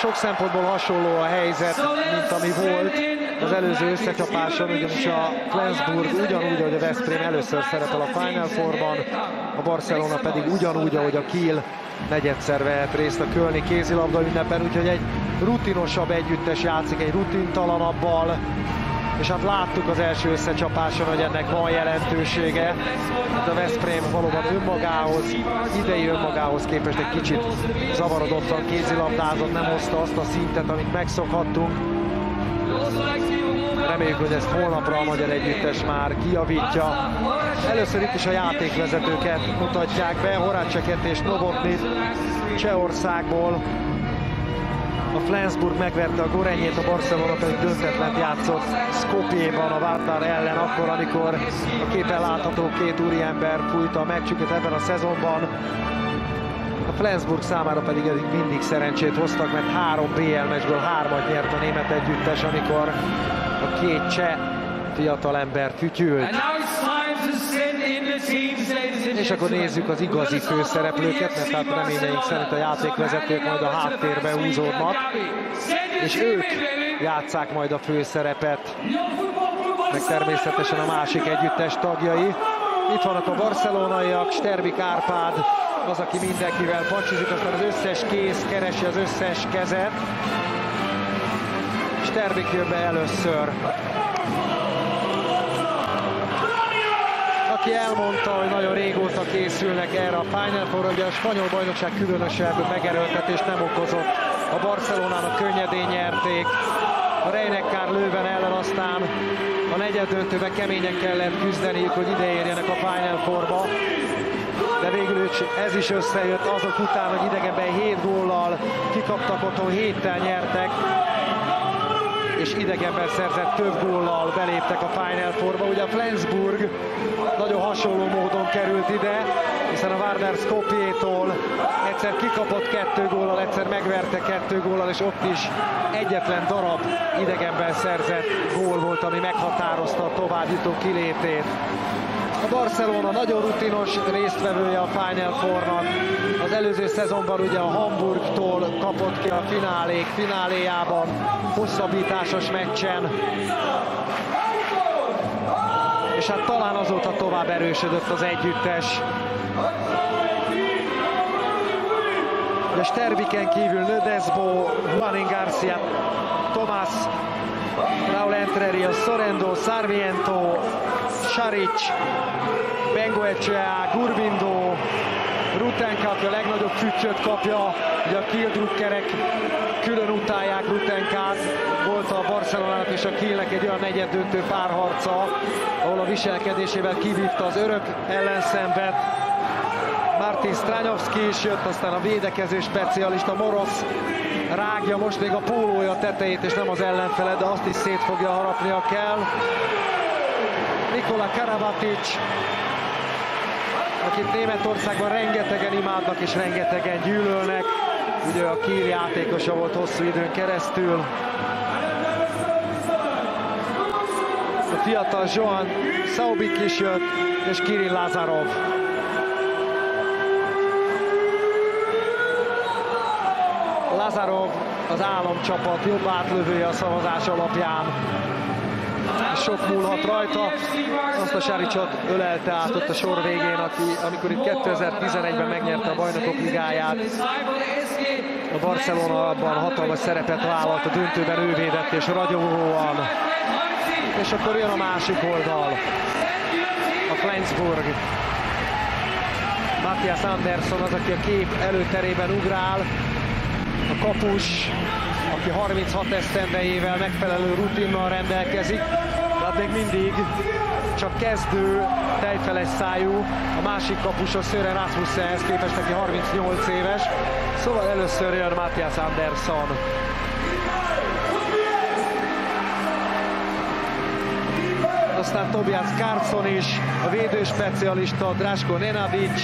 sok szempontból hasonló a helyzet, mint ami volt az előző összecsapáson, ugyanis a Flensburg ugyanúgy, ahogy a Veszprém először szerepel a Final Fourban, a Barcelona pedig ugyanúgy, ahogy a Kiel negyedszer vehet részt a Kölni kézilabda ünnepen, úgyhogy egy rutinosabb együttes játszik, egy rutintalanabbal, és hát láttuk az első összecsapáson, hogy ennek van jelentősége. Hát a Veszprém valóban önmagához, idei önmagához képest egy kicsit zavarodottan kézilabdázott, nem hozta azt a szintet, amit megszokhattunk. Reméljük, hogy ezt holnapra a magyar együttes már kijavítja. Először itt is a játékvezetőket mutatják be, Horácseket és Novotnit Csehországból. Flensburg megverte a Gorenyét, a Barcelona pedig döntetlen játszott Skopjéban a Vardar ellen, akkor, amikor a képen látható két úriember fújta a meccsüket ebben a szezonban. A Flensburg számára pedig eddig mindig szerencsét hoztak, mert három BL meccsből hármat nyert a német együttes, amikor a két cseh fiatalember fütyült. És akkor nézzük az igazi főszereplőket, mert hát reményeink szerint a játékvezetők majd a háttérbe húzódnak, és ők játszák majd a főszerepet, meg természetesen a másik együttes tagjai. Itt vannak a barcelonaiak, Sterbik Árpád, az, aki mindenkivel pacsizik, aztán az összes kéz keresi az összes kezet. Sterbik jön be először. Aki elmondta, hogy nagyon régóta készülnek erre a Final Four, hogy a spanyol bajnokság különösebb megerőltetést nem okozott. A Barcelonának könnyedén nyerték, a Reinekár lőven ellen aztán a negyed döntőben keményen kellett küzdeniük, hogy ide a Final Fourba. De végül ez is összejött azok után, hogy idegenben 7 góllal kikaptak otthon, héttel nyertek és idegenben szerzett több góllal beléptek a Final Fourba. Ugye a Flensburg nagyon hasonló módon került ide, hiszen a Warner Skopjétól egyszer kikapott kettő góllal, egyszer megverte kettő góllal, és ott is egyetlen darab idegenben szerzett gól volt, ami meghatározta a továbbjutó kilétét. A Barcelona nagyon rutinos résztvevője a Final Four-nak. Az előző szezonban ugye a Hamburgtól kapott ki a finálék fináléjában, hosszabbításos meccsen. És hát talán azóta tovább erősödött az együttes. De Sterbiken kívül Nödesbo, Juanin Garcia, Tomás, Raúl Entreria, Sorendo, Sarmiento, Saric, Bengoechea, Gurbindo, Rutenka, aki a legnagyobb füccsöt kapja, ugye a Kildrukkerek külön utálják Rutenkát, volt a Barcelonának és a Kielnek egy olyan negyed döntő párharca, ahol a viselkedésével kivívta az örök ellenszenvet. Martin Stranyovski is jött, aztán a védekező specialista Morosz rágja most még a pólója tetejét, és nem az ellenfele, de azt is szét fogja harapnia kell. Nikola Karabatic, akit Németországban rengetegen imádnak és rengetegen gyűlölnek. Ugye a Kír játékosa volt hosszú időn keresztül. A fiatal Johan Saubik is jött, és Kirill Lazarov. Lazarov az államcsapat jobb átlövője a szavazás alapján sok múlhat rajta. Azt a Sáricsot ölelte át ott a sor végén, aki, amikor itt 2011-ben megnyerte a bajnokok ligáját. A Barcelona abban hatalmas szerepet vállalt, a döntőben ő védett és ragyogóan. És akkor jön a másik oldal, a Flensburg. Matthias Andersson az, aki a kép előterében ugrál. A kapus, aki 36 esztendejével megfelelő rutinnal rendelkezik hát még mindig csak kezdő, tejfeles szájú, a másik kapus a Sören Rasmussenhez képest, aki 38 éves, szóval először jön Matthias Andersson. Aztán Tobias Carlson is, a védőspecialista Drasko Nenavic,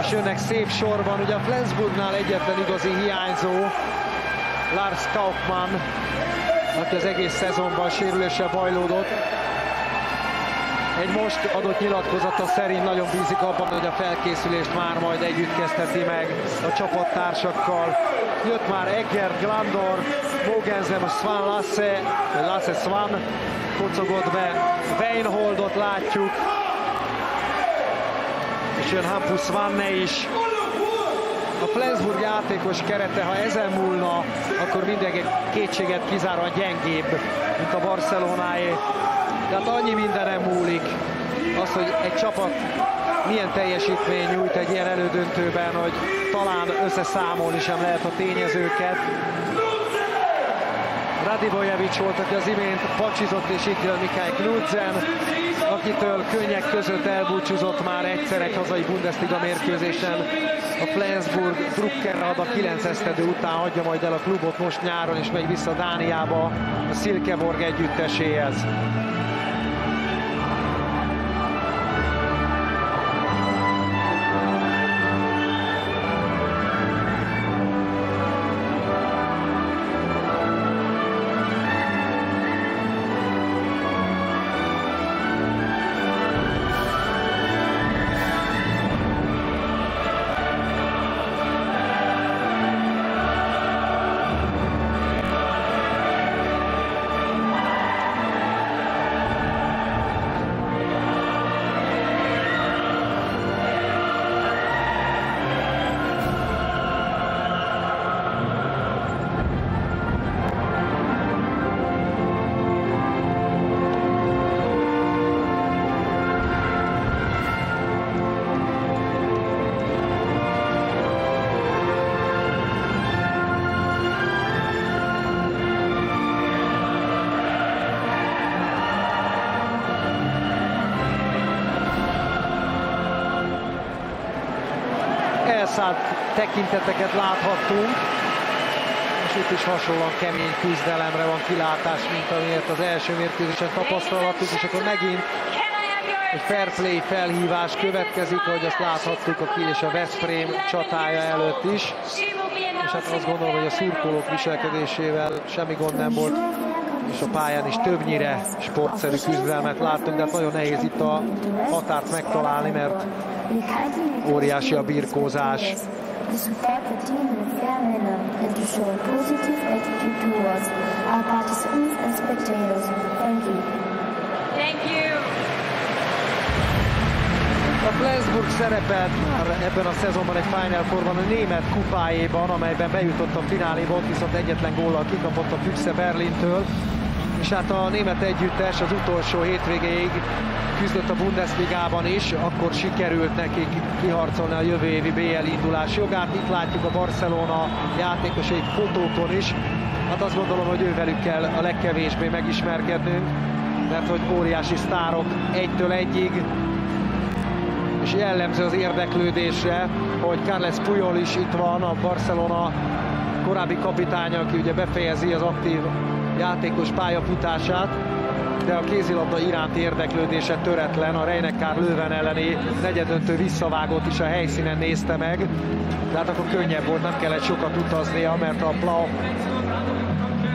és jönnek szép sorban, ugye a Flensburgnál egyetlen igazi hiányzó, Lars Kaufmann, aki az egész szezonban sérüléssel bajlódott. egy most adott nyilatkozata szerint nagyon bízik abban, hogy a felkészülést már majd együtt kezdheti meg a csapattársakkal. Jött már Egger, Glandor, Mogensen, Svan Lasse, Lasse Svan kocogott be, Weinholdot látjuk, és jön Hampus Svanne is. A Flensburg játékos kerete, ha ezen múlna, akkor mindenki kétséget kizáróan gyengébb, mint a Barcelonáé. Tehát annyi mindenem múlik. Az, hogy egy csapat milyen teljesítmény nyújt egy ilyen elődöntőben, hogy talán összeszámolni sem lehet a tényezőket. Radivojevic volt, aki az imént pacsizott, és itt jön Mikael Knudsen, akitől könnyek között elbúcsúzott már egyszer egy hazai Bundesliga mérkőzésen. A Flensburg Drucker ad a 9 esztedő után hagyja majd el a klubot most nyáron, és megy vissza Dániába a Silkeborg együtteséhez. Tekinteteket láthattunk, és itt is hasonlóan kemény küzdelemre van kilátás, mint amiért az első mérkőzésen tapasztalhattuk, és akkor megint egy fair play felhívás következik, ahogy azt láthattuk a Kiel és a Veszprém csatája előtt is. És hát azt gondolom, hogy a szurkolók viselkedésével semmi gond nem volt és a pályán is többnyire sportszerű küzdelmet láttunk, de hát nagyon nehéz itt a határt megtalálni, mert óriási a birkózás. A Flensburg szerepelt ebben a szezonban egy Final Fourban a német kupájéban, amelyben bejutott a fináléba, viszont egyetlen góllal kikapott a Füchse Berlintől és hát a német együttes az utolsó hétvégéig küzdött a Bundesligában is, akkor sikerült nekik kiharcolni a jövő évi BL indulás jogát. Itt látjuk a Barcelona játékosait fotókon is. Hát azt gondolom, hogy ővelük kell a legkevésbé megismerkednünk, mert hogy óriási sztárok egytől egyig, és jellemző az érdeklődésre, hogy Carles Puyol is itt van, a Barcelona korábbi kapitánya, aki ugye befejezi az aktív játékos pályafutását, de a kézilabda iránti érdeklődése töretlen. A Reinekár Lőven elleni negyedöntő visszavágót is a helyszínen nézte meg, de hát akkor könnyebb volt, nem kellett sokat utaznia, mert a Plau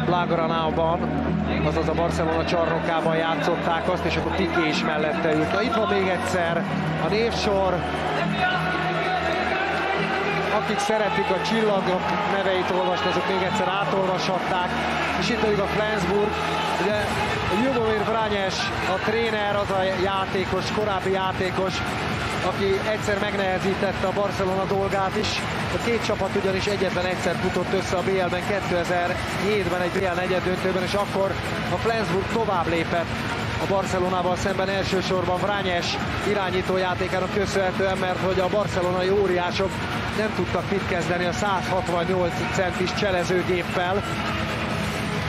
Blagranában, azaz a Barcelona csarnokában játszották azt, és akkor Piqué is mellette ült. Na itt van még egyszer a névsor, akik szeretik a csillagok neveit olvasni, azok még egyszer átolvashatták. És itt pedig a Flensburg, ugye Ljubomir Vranyes, a tréner, az a játékos, korábbi játékos, aki egyszer megnehezítette a Barcelona dolgát is. A két csapat ugyanis egyetlen egyszer futott össze a BL-ben 2007-ben egy BL negyeddöntőben, és akkor a Flensburg tovább lépett a Barcelonával szemben elsősorban Vrányes irányítójátékának köszönhetően, mert hogy a barcelonai óriások nem tudtak mit kezdeni a 168 centis cselezőgéppel.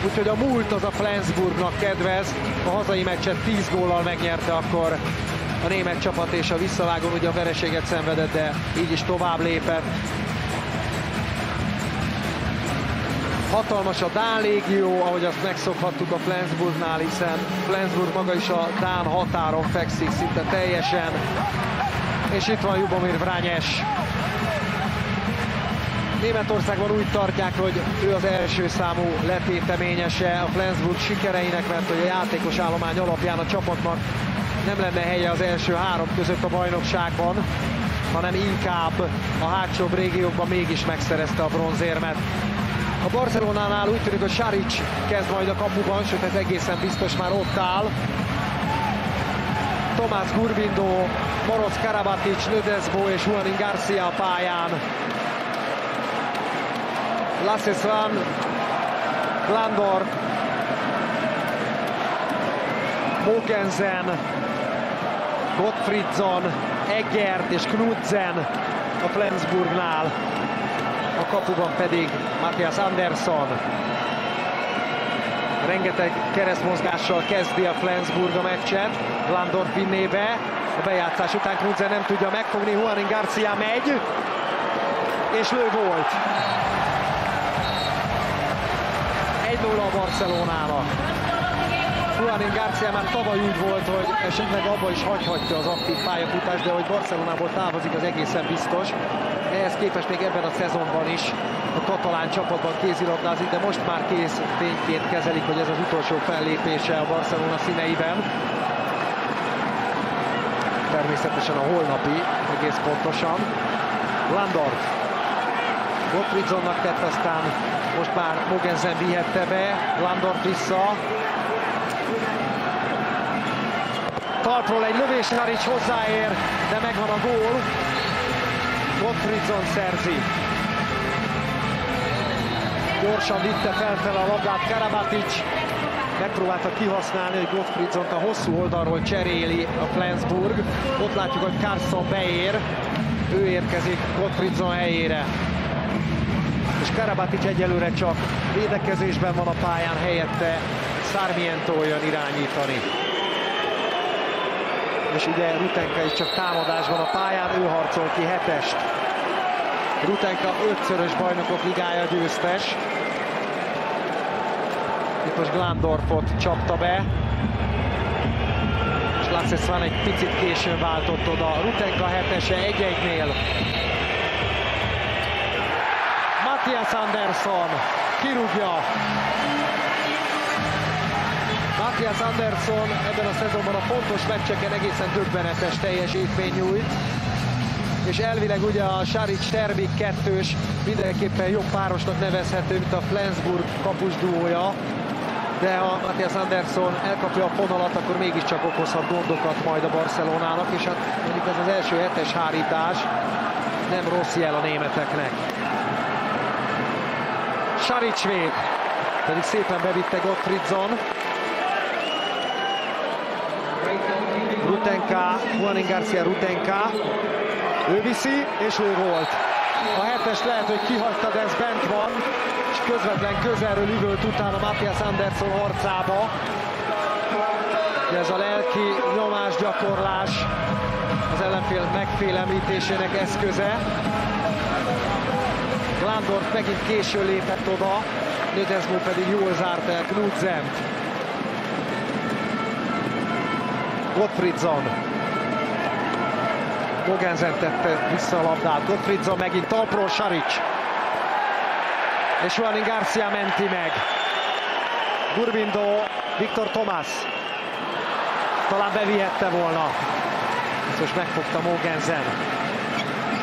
Úgyhogy a múlt az a Flensburgnak kedvez, a hazai meccset 10 góllal megnyerte akkor a német csapat és a visszavágón ugye a vereséget szenvedett, de így is tovább lépett. Hatalmas a Dán légió, ahogy azt megszokhattuk a Flensburgnál, hiszen Flensburg maga is a Dán határon fekszik szinte teljesen. És itt van Jubomir Vrányes. Németországban úgy tartják, hogy ő az első számú letéteményese a Flensburg sikereinek, mert hogy a játékos állomány alapján a csapatnak nem lenne helye az első három között a bajnokságban, hanem inkább a hátsó régiókban mégis megszerezte a bronzérmet. A Barcelonánál úgy tűnik, hogy Saric kezd majd a kapuban, sőt ez egészen biztos már ott áll. Tomás Gurbindo, Moros Karabatic, Nödezbo és Juanin Garcia pályán. Lasse Svan, Glandor, Mogensen, Gottfriedson, Eggert és Knudsen a Flensburgnál. A kapuban pedig Matthias Andersson. Rengeteg keresztmozgással kezdi a Flensburg a meccset. Landorf vinnébe. A bejátszás után Knudsen nem tudja megfogni. Juanin Garcia megy. És lő volt. A Barcelonának. Juanin Garcia már tavaly úgy volt, hogy esetleg abba is hagyhatja az aktív pályafutást, de hogy Barcelonából távozik, az egészen biztos. Ehhez képest még ebben a szezonban is a katalán csapatban kézilabdázik, de most már kész tényként kezelik, hogy ez az utolsó fellépése a Barcelona színeiben. Természetesen a holnapi, egész pontosan. Landorf Gottfriedsonnak tett, aztán most már Mogensen vihette be, Landorf vissza, Talpról egy lövés, Naric hozzáér, de megvan a gól. Gottfriedson szerzi. Gyorsan vitte felfel a labdát Karabatic. Megpróbálta kihasználni, hogy Gottfriedson a hosszú oldalról cseréli a Flensburg. Ott látjuk, hogy Carson beér. Ő érkezik Gottfriedson helyére. És Karabatic egyelőre csak védekezésben van a pályán, helyette Sarmiento jön irányítani és ugye Rutenka is csak támadásban a pályán, ő harcol ki hetest. Rutenka ötszörös bajnokok ligája győztes. Itt most Glandorfot csapta be. És Lasse egy picit későn váltott oda. Rutenka hetese egy-egynél. Andersson kirúgja. Matthias Andersson ebben a szezonban a fontos meccseken egészen döbbenetes teljesítmény nyújt és elvileg ugye a Saric Tervik kettős mindenképpen jobb párosnak nevezhető, mint a Flensburg kapus duója, de ha Matthias Andersson elkapja a fonalat, akkor mégiscsak okozhat gondokat majd a Barcelonának, és hát mondjuk ez az első hetes hárítás nem rossz jel a németeknek. Saric véd, pedig szépen bevitte Gottfriedson, Rutenka, Juanin Garcia Rutenka. Ő viszi, és ő volt. A hetes lehet, hogy kihagyta, de ez bent van, és közvetlen közelről üvölt utána Matthias Andersson harcába. Ez a lelki nyomásgyakorlás az ellenfél megfélemlítésének eszköze. Glandorf megint késő lépett oda, Nödezmo pedig jól zárt el Knudzent. Gottfriedson. Mogensen tette vissza a labdát. Gottfriedson megint talpról Saric. És Juanin Garcia menti meg. Gurbindo, Viktor Tomás. Talán bevihette volna. Ezt most megfogta Mogensen.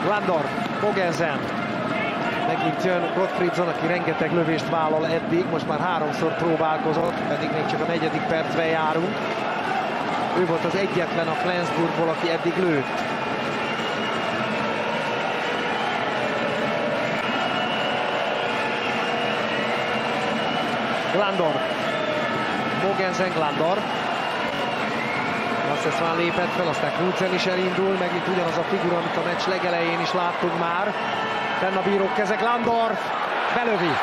Landor, Mogensen. Megint jön Gottfriedson, aki rengeteg lövést vállal eddig. Most már háromszor próbálkozott, pedig még csak a negyedik percben járunk. Ő volt az egyetlen a Flensburgból, aki eddig lőtt. Glandor. Mogensen Glandor. Már lépett fel, aztán Knudsen is elindul, megint ugyanaz a figura, amit a meccs legelején is láttunk már. Fenn a bírók keze, Glandor belövi.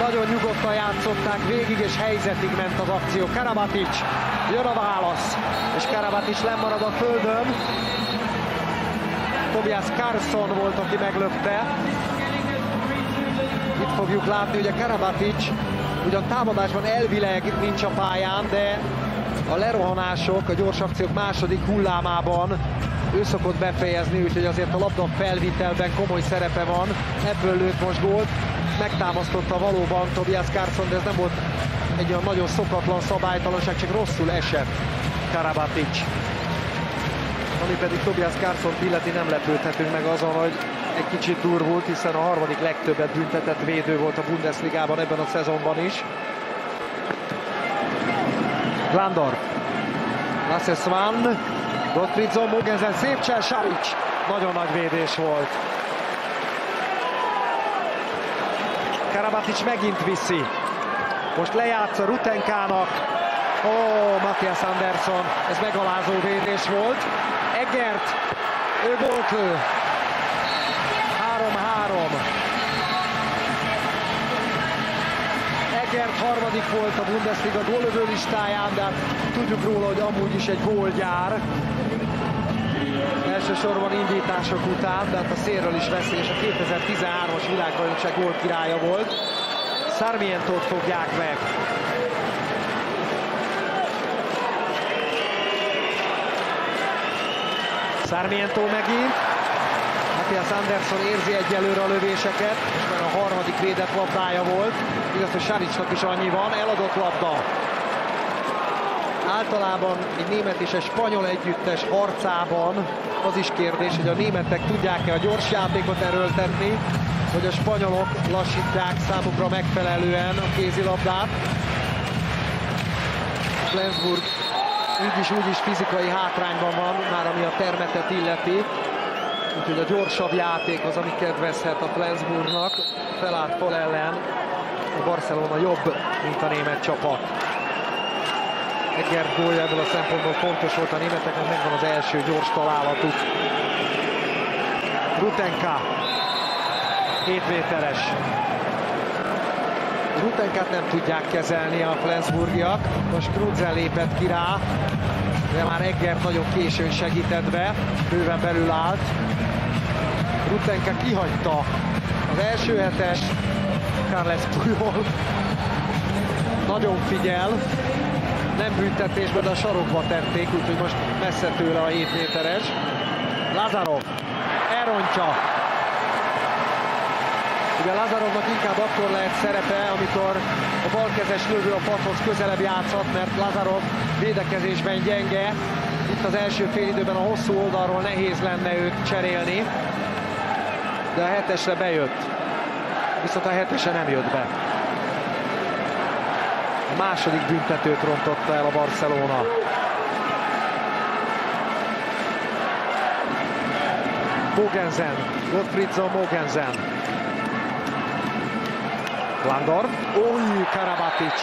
Nagyon nyugodtan játszották végig, és helyzetig ment az akció. Karabatic, jön a válasz, és Karabatic lemarad a földön. Tobias Carson volt, aki meglökte. Itt fogjuk látni, hogy a Karabatic ugyan támadásban elvileg nincs a pályán, de a lerohanások, a gyors akciók második hullámában ő szokott befejezni, úgyhogy azért a labda felvitelben komoly szerepe van. Ebből lőtt most gólt megtámasztotta valóban Tobias Carson, de ez nem volt egy olyan nagyon szokatlan szabálytalanság, csak rosszul esett Karabatic. Ami pedig Tobias Carson illeti nem lepődhetünk meg azon, hogy egy kicsit durvult, hiszen a harmadik legtöbbet büntetett védő volt a Bundesligában ebben a szezonban is. Glandor. Lasse Svan. Gottfriedson, Mogensen, szép csel, Saric. Nagyon nagy védés volt. Karabatic megint viszi. Most lejátsza Rutenkának. Ó, oh, Matthias Andersson, ez megalázó védés volt. Egert, ő volt ő. 3-3. Egert harmadik volt a Bundesliga gólövő listáján, de hát tudjuk róla, hogy amúgy is egy gólgyár. Elsősorban indítások után, de hát a szélről is veszélyes. A 2013-as világbajnokság gól királya volt. Sarmientót fogják meg. Sarmiento megint. Matthias Andersson érzi egyelőre a lövéseket, és már a harmadik védett labdája volt. Igaz, hogy Saricnak is annyi van, eladott labda. Általában egy német és egy spanyol együttes harcában az is kérdés, hogy a németek tudják-e a gyors játékot erőltetni, hogy a spanyolok lassítják számukra megfelelően a kézilabdát. Flensburg így is úgy is fizikai hátrányban van, már ami a termetet illeti. Úgyhogy a gyorsabb játék az, ami kedvezhet a Flensburgnak. Felállt fal ellen a Barcelona jobb, mint a német csapat. Egert gólja ebből a szempontból fontos volt a németeknek, megvan az első gyors találatuk. Rutenka, hétvételes. Rutenkát nem tudják kezelni a Flensburgiak. Most Krudzel lépett ki rá, de már Eggert nagyon későn segített be, bőven belül állt. Rutenka kihagyta az első hetes, Carles Puyol nagyon figyel, nem büntetésben, de a sarokba tették, úgyhogy most messze tőle a 7 méteres. Lazarov elrontja. Ugye Lazarovnak inkább akkor lehet szerepe, amikor a balkezes lövő a padhoz közelebb játszhat, mert Lazarov védekezésben gyenge. Itt az első fél időben a hosszú oldalról nehéz lenne őt cserélni, de a hetesre bejött viszont a hetese nem jött be. Második büntetőt rontotta el a Barcelona. Mogensen, Gottfriedson Mogensen. Landor, új, Karabatic.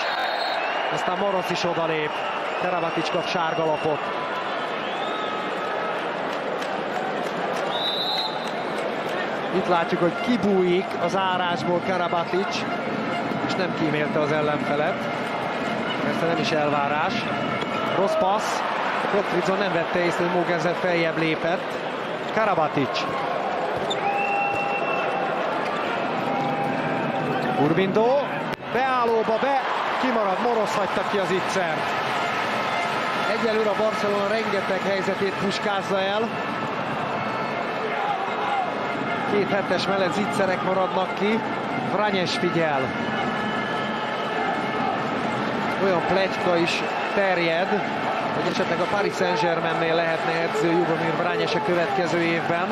Aztán Morosz is odalép. Karabatic kap sárgalapot. Itt látjuk, hogy kibújik az árásból Karabatic, és nem kímélte az ellenfelet. Persze nem is elvárás. Rossz passz. Gottfriedson nem vette észre, hogy Mogensen feljebb lépett. Karabatic. Urbindó. Beállóba be. Kimarad, Morosz hagyta ki az ittszert. Egyelőre a Barcelona rengeteg helyzetét puskázza el. Két hetes mellett zicserek maradnak ki. Vranyes figyel. Olyan plegyka is terjed, hogy esetleg a Paris Saint-Germainnél lehetne edző Jubomir Vranyes a következő évben.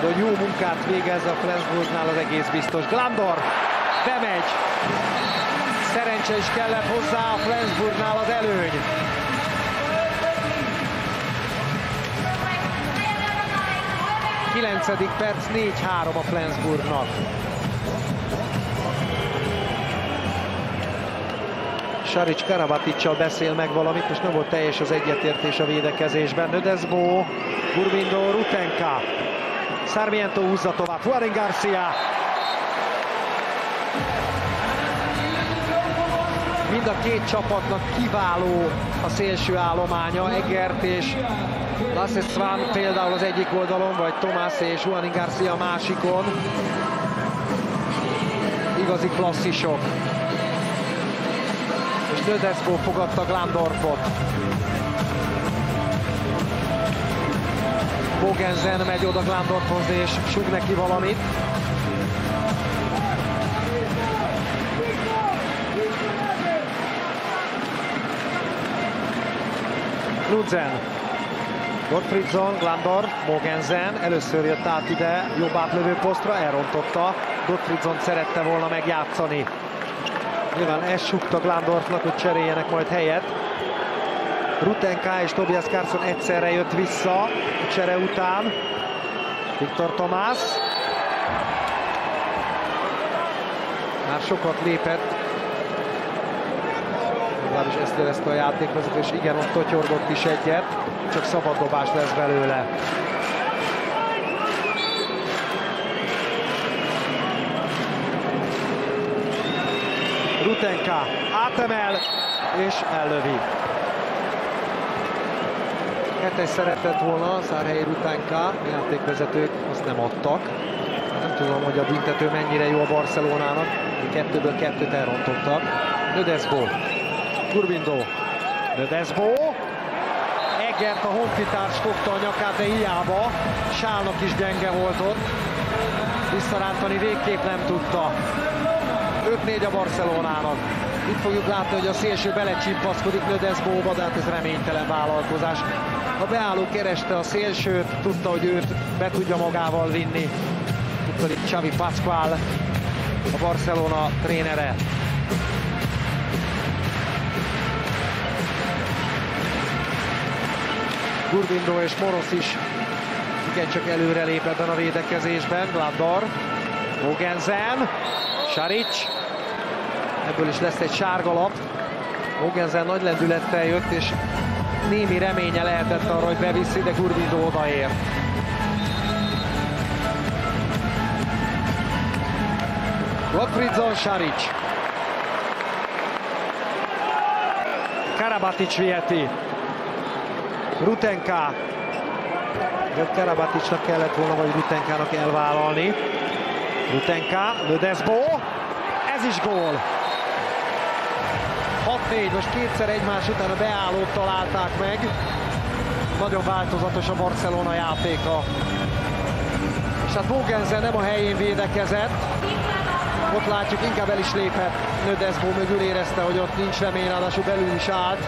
De hogy jó munkát végez a Flensburgnál az egész biztos. Glandor bemegy. Szerencse is kellett hozzá a Flensburgnál az előny. 9. perc, 4-3 a Flensburgnak. Saric Karabaticsal beszél meg valamit, most nem volt teljes az egyetértés a védekezésben. Nödezbó, Gurvindo, Rutenka. Sarmiento húzza tovább, Juarin Garcia. Mind a két csapatnak kiváló a szélső állománya, Egert és Lasse Svan például az egyik oldalon, vagy Tomás és Juan Garcia a másikon. Igazi klasszisok. Södeszkó fogadta Glandorfot. Bogenzen megy oda Glandorfhoz és sug neki valamit. Knudsen. Gottfriedson, Glandorf, Mogensen először jött át ide jobb átlövő posztra, elrontotta. Gottfriedson szerette volna megjátszani. Nyilván ez sukta Glandorfnak, hogy cseréljenek majd helyet. Rutenka és Tobias Carson egyszerre jött vissza a csere után. Viktor Tomás. Már sokat lépett. Legalábbis ezt érezte a játékvezető, és igen, ott totyorgott is egyet. Csak szabad dobás lesz belőle. Rutenka átemel és ellövi. Kettes szeretett volna Szárhelyi Rutenka, játékvezetők azt nem adtak. Nem tudom, hogy a büntető mennyire jó a Barcelonának. Kettőből kettőt elrontottak. Nödesbo, Kurbindó, Nödesbo, Egert a honfitárs fogta a nyakát, de hiába. Sálnak is gyenge volt ott. Visszarántani végképp nem tudta. 5-4 a Barcelonának. Itt fogjuk látni, hogy a szélső belecsimpaszkodik Nödesbóba, de hát ez reménytelen vállalkozás. A beálló kereste a szélsőt, tudta, hogy őt be tudja magával vinni. Itt itt Xavi Pascual, a Barcelona trénere. Gurbindo és Morosz is igencsak előrelép ebben a védekezésben. Glador, Mogensen, Saric, ebből is lesz egy sárga lap. Mogensen nagy lendülettel jött, és némi reménye lehetett arra, hogy beviszi, de Gurbindo odaér. Gottfriedson, Saric. Karabatic viheti. Rutenka. Karabaticnak kellett volna, vagy Rutenkának elvállalni. Rutenka, Lödesbo. Ez is gól. 6-4, most kétszer egymás után a beállót találták meg. Nagyon változatos a Barcelona játéka. És hát Bogenzen nem a helyén védekezett. Ott látjuk, inkább el is lépett Nödesbo mögül, érezte, hogy ott nincs remény, ráadásul belül is állt.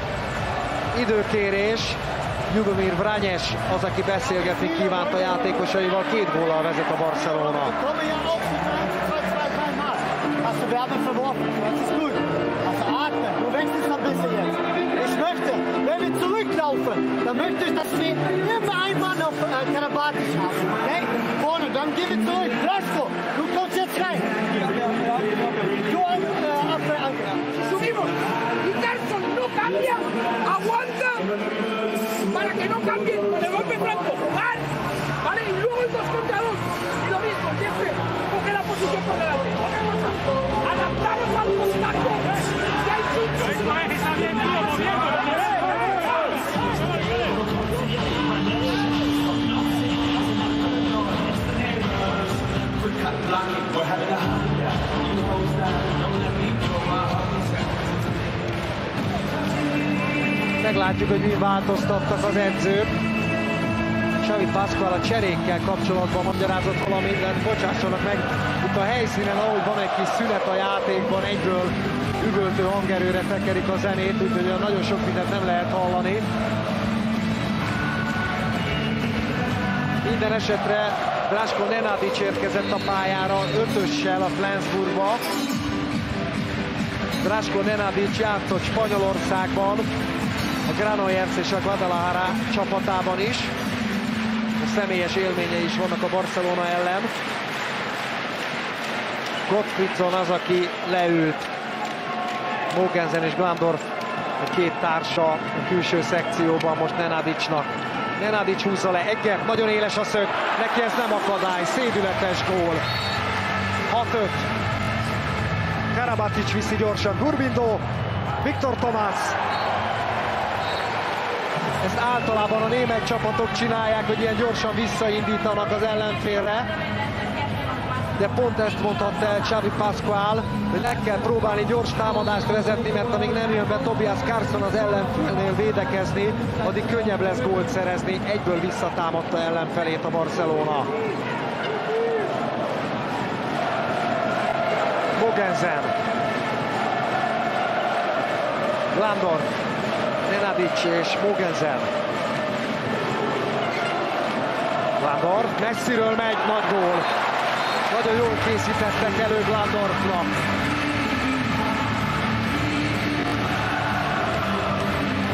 Időkérés, Jugomir Vranyes az, aki beszélgetni kívánt a játékosaival, két góllal vezet a Barcelona. Hast zurücklaufen, dann möchte ich, dass wir einmal auf äh, Karabatic haben. Okay? Vorne, dann gehen wir zurück. Blasko, du Meglátjuk, hogy mi változtattak az edzők. Xavi Pascual a cserékkel kapcsolatban magyarázott valamit, de bocsássanak meg, itt a helyszínen, ahogy van egy kis szünet a játékban, egyből üvöltő hangerőre tekerik a zenét, úgyhogy nagyon sok mindent nem lehet hallani. Minden esetre Blásko Nenadic érkezett a pályára ötössel a Flensburgba. Drasko Nenadic játszott Spanyolországban, Granollers és a Guadalajara csapatában is. A személyes élményei is vannak a Barcelona ellen. Gottfriedson az, aki leült. Mogensen és Glandorf a két társa a külső szekcióban most Nenadicnak. Nenadic húzza le, Egger, nagyon éles a szög, neki ez nem akadály, szédületes gól. 6-5. Karabatic viszi gyorsan, Gurbindo, Viktor Tomás, ezt általában a német csapatok csinálják, hogy ilyen gyorsan visszaindítanak az ellenfélre. De pont ezt mondhatta el Xavi Pascual, hogy meg kell próbálni gyors támadást vezetni, mert amíg nem jön be Tobias Carson az ellenfélnél védekezni, addig könnyebb lesz gólt szerezni. Egyből visszatámadta ellenfelét a Barcelona. Mogensen. Landor. Nenadic és Mogensen. Glandorf messziről megy, nagy gól. Nagyon jól készítettek elő Glandorfnak.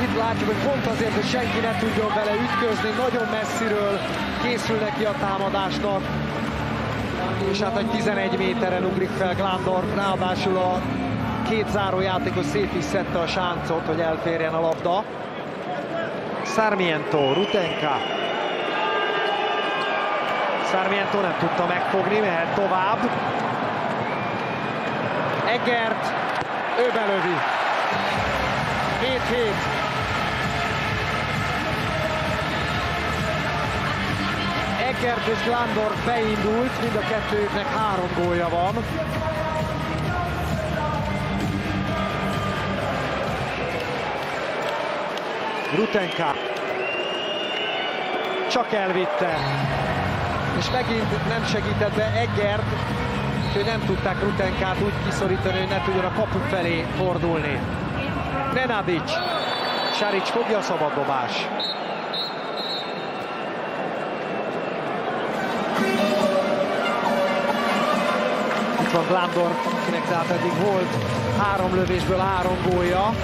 Itt látjuk, hogy pont azért, hogy senki ne tudjon vele ütközni, nagyon messziről készül neki a támadásnak. És hát egy 11 méteren ugrik fel Glandorf, ráadásul a két zárójátékos szét is szedte a sáncot, hogy elférjen a labda. Sarmiento, Rutenka. Sarmiento nem tudta megfogni, mehet tovább. Eggert, ő belövi. 7-7. Eggert és Glandorf beindult, mind a kettőknek három gólja van. Rutenka csak elvitte, és megint nem segített be Eggert, hogy nem tudták Rutenkát úgy kiszorítani, hogy ne tudjon a kapu felé fordulni. Nenadic, Saric fogja a szabaddobás. Itt van Glandor, akinek tehát eddig volt három lövésből három gólja.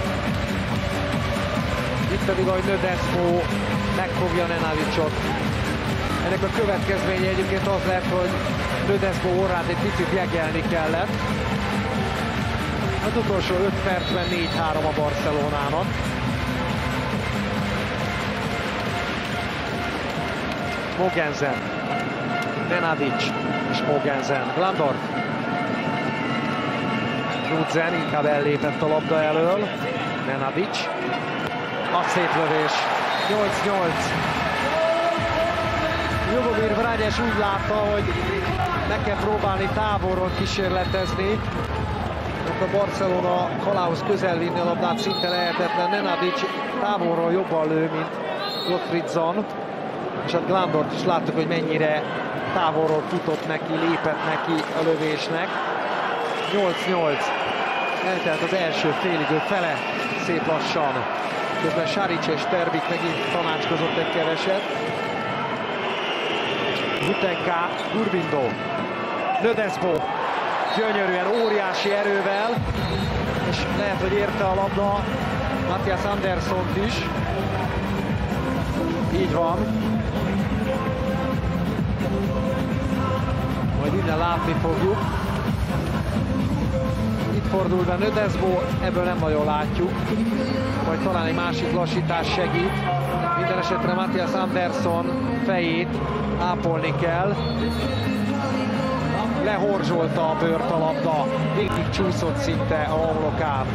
Pedig, ahogy Nödeszmó megfogja Nenadicot. Ennek a következménye egyébként az lett, hogy Nödeszmó orrát egy picit jegelni kellett. Az utolsó 5 percben 4-3 a Barcelonának. Mogensen, Nenadic és Mogensen. Glandorf. Rudzen inkább ellépett a labda elől. Nenadic. A szép lövés. 8-8. Jogomir Vrányes úgy látta, hogy meg kell próbálni távolról kísérletezni, mert a Barcelona falához közel vinni a labdát szinte lehetetlen. Nenadic távolról jobban lő, mint Gottfriedson. És hát Glandort is láttuk, hogy mennyire távolról futott neki, lépett neki a lövésnek. 8-8. Eltelt az első féligő fele szép lassan. Közben Saric és Terbik megint tanácskozott egy keveset. Butenka, Gurbindo, Lödesbo, gyönyörűen, óriási erővel, és lehet, hogy érte a labda Matthias anderson is. Így van. Majd innen látni fogjuk. Fordul be Nödesbo, ebből nem nagyon látjuk. Vagy talán egy másik lassítás segít. Minden esetre Matthias Anderson fejét ápolni kell. Lehorzsolta a bőrt a labda, végig csúszott szinte a homlokán.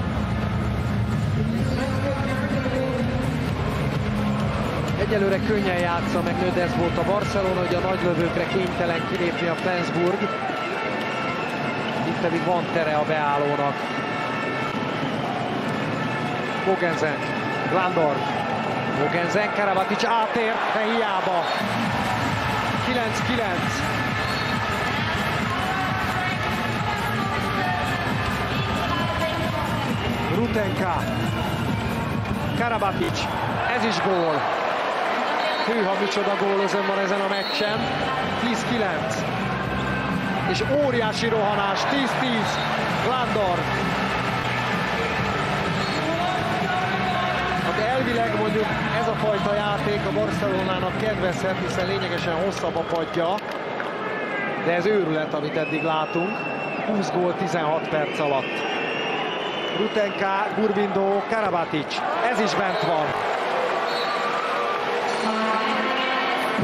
Egyelőre könnyen játsza meg Nödez volt a Barcelona, hogy a nagylövőkre kénytelen kilépni a Flensburg. Pedig van tere a beállónak. Mogensen, Glandorf, Mogensen, Karabatic átért, de hiába. 9-9. Rutenka, Karabatic, ez is gól. Hűha, micsoda gólozom van ezen a meccsen. 10-9. És óriási rohanás, 10-10. Landor. Hát elvileg mondjuk ez a fajta játék a Barcelonának kedvezhet, hiszen lényegesen hosszabb a padja. De ez őrület, amit eddig látunk. 20 gól 16 perc alatt. Rutenka, Gurbindo, Karabatic. Ez is bent van.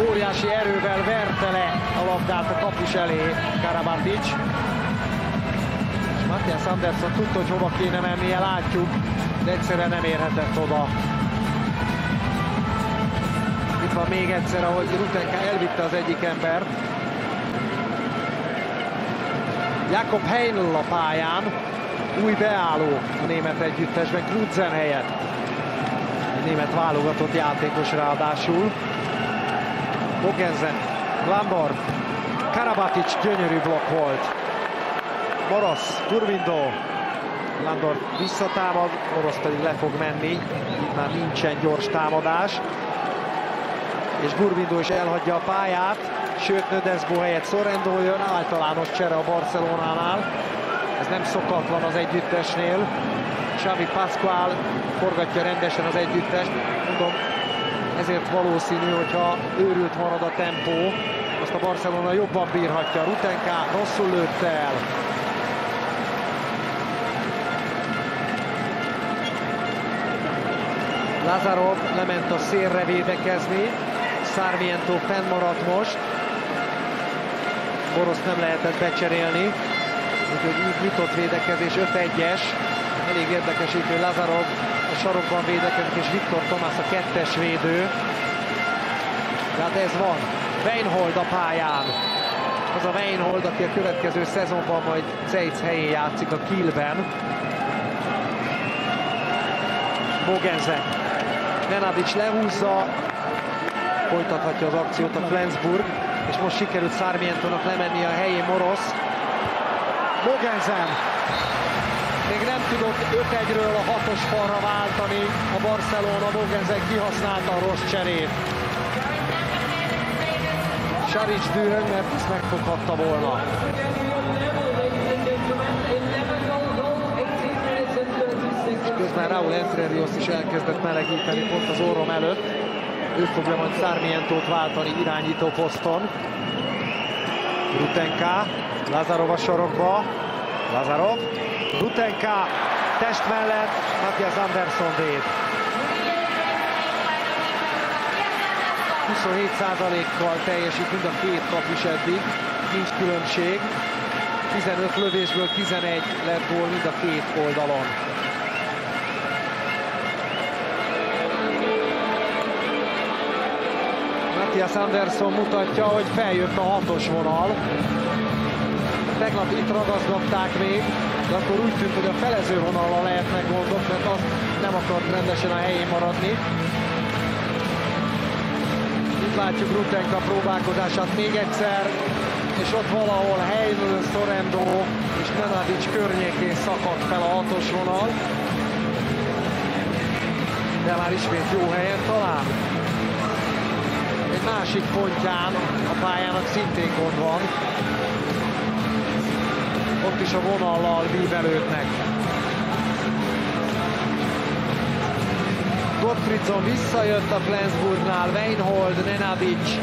Óriási erővel verte le a labdát a kapus elé Karabatic. És Matthias Andersson tudta, hogy hova kéne mennie, látjuk, de egyszerűen nem érhetett oda. Itt van még egyszer, ahogy Rutenka elvitte az egyik embert. Jakob Heinl a pályán, új beálló a német együttesben, Krudzen helyett. Egy német válogatott játékos ráadásul. Mogensen, Glandorf, Karabatic gyönyörű blokk volt. Morosz, Turvindo, Landor visszatámad, orosz pedig le fog menni, itt már nincsen gyors támadás. És Gurbindo is elhagyja a pályát, sőt Nödezbo helyett Sorrendo jön, általános csere a Barcelonánál. Ez nem szokatlan az együttesnél. Xavi Pascual forgatja rendesen az együttest. Mondom, ezért valószínű, hogyha őrült marad a tempó, azt a Barcelona jobban bírhatja. Rutenka rosszul lőtte el. Lazarov lement a szélre védekezni, Sarmiento fennmaradt most. Borosz nem lehetett becserélni, úgyhogy így nyitott védekezés 5-1-es. Elég érdekes hogy Lazarov a sarokban védekezik, és Viktor Tomás a kettes védő. De hát ez van. Weinhold a pályán. Az a Weinhold, aki a következő szezonban majd Zeitz helyén játszik a Kielben. Mogensen. Nenadic lehúzza, folytathatja az akciót a Flensburg, és most sikerült Sarmientonak lemenni a helyén Morosz. Mogensen még nem tudott 5-1-ről a hatos falra váltani a Barcelona, Mogensen kihasználta a rossz cserét. Saric dühöng, mert ezt megfoghatta volna. És közben Raúl Entrerios is elkezdett melegíteni pont az orrom előtt. Ő fogja majd Sarmientót váltani irányító poszton. Rutenka, Lazarov a sorokba. Lazarov, Rutenka, test mellett, Matthias Andersson véd. 27%-kal teljesít mind a két kap is eddig, nincs különbség. 15 lövésből 11 lett gól mind a két oldalon. Matthias Andersson mutatja, hogy feljött a hatos vonal. Tegnap itt ragaszgatták még, de akkor úgy tűnt, hogy a felező vonalra lehetnek gondok, mert az nem akart rendesen a helyén maradni. Itt látjuk Rutenka próbálkozását még egyszer, és ott valahol Heinl, Sorendo és Nenadic környékén szakadt fel a hatos vonal. De már ismét jó helyen talán. Egy másik pontján a pályának szintén gond van. Ott is a vonallal bíbelődnek. Gottfriedson visszajött a Flensburgnál, Weinhold, Nenadic,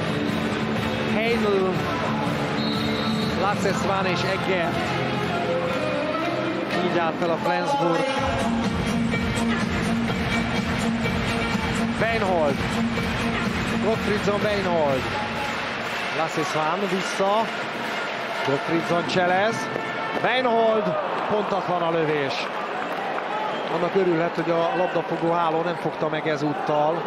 Heinl, Lasse Svan és Egger. Így állt fel a Flensburg. Weinhold, Gottfriedson, Weinhold. Lasse Svan vissza, Gottfriedson cselez, Weinhold, pontatlan a lövés. Annak örülhet, hogy a labdafogó háló nem fogta meg ezúttal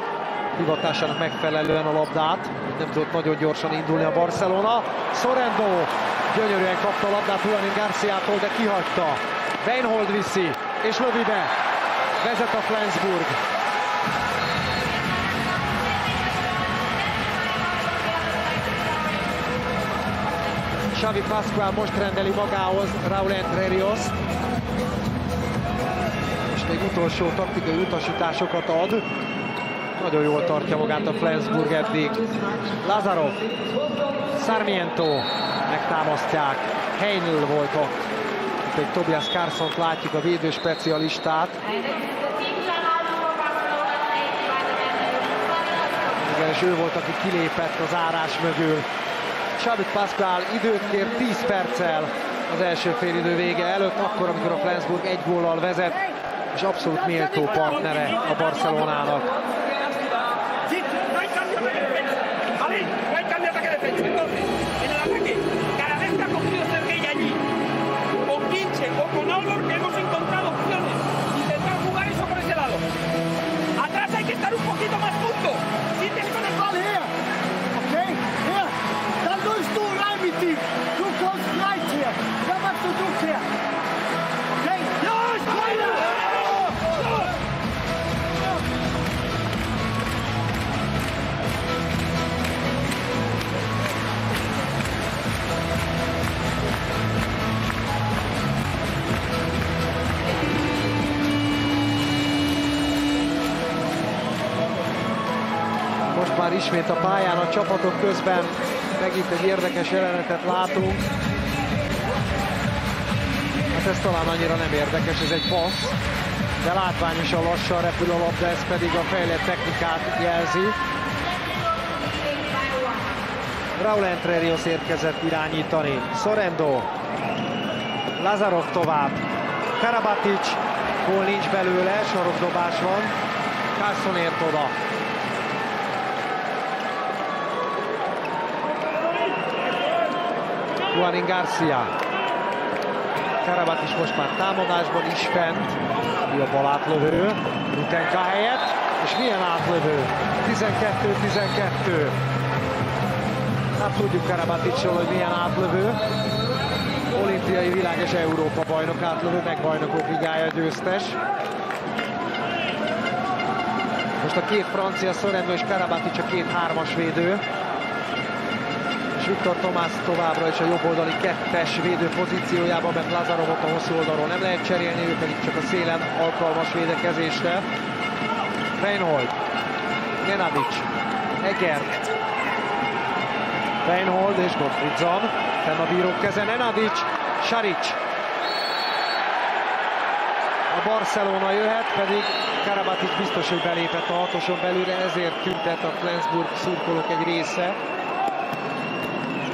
hivatásának megfelelően a labdát. Nem tudott nagyon gyorsan indulni a Barcelona. Sorendo gyönyörűen kapta a labdát Juanin Garciától, de kihagyta. Weinhold viszi, és lövi be. Vezet a Flensburg. Xavi Pascual most rendeli magához Raúl Entrerios. És még utolsó taktikai utasításokat ad. Nagyon jól tartja magát a Flensburg eddig. Lazarov, Sarmiento megtámasztják. Heinl volt ott. Itt egy Tobias carson látjuk, a védő specialistát. Igen, és ő volt, aki kilépett az árás mögül. Xavi Pascal időt kér 10 perccel az első félidő vége előtt, akkor, amikor a Flensburg egy góllal vezet, és abszolút méltó partnere a Barcelonának. Csapatok közben. Megint egy érdekes jelenetet látunk. Hát ez talán annyira nem érdekes, ez egy passz, de látványosan lassan repül a labda, ez pedig a fejlett technikát jelzi. Raúl Entrerios érkezett irányítani. Sorendo. Lazarov tovább. Karabatic. Gól nincs belőle, sarokdobás van. Carson ért oda. Juanin Garcia. Karabat is most már támadásban is fent. Ő a bal átlövő. Rutenka helyett. És milyen átlövő? 12-12. Hát tudjuk Karabaticsról, hogy milyen átlövő. Olimpiai világ és Európa bajnok átlövő, meg bajnokok ligája győztes. Most a két francia Sorrento és Karabatics a két hármas védő. Viktor Tomás továbbra is a jobboldali kettes védő pozíciójában, mert Lazarovot a hosszú oldalról nem lehet cserélni, ő pedig csak a szélen alkalmas védekezésre. Reinhold, Genadic, Egert, Reinhold és Gottfriedson. Fenn a bírók keze, Nenadic, Saric. A Barcelona jöhet, pedig Karabatic biztos, hogy belépett a hatoson belőle, ezért tüntet a Flensburg szurkolók egy része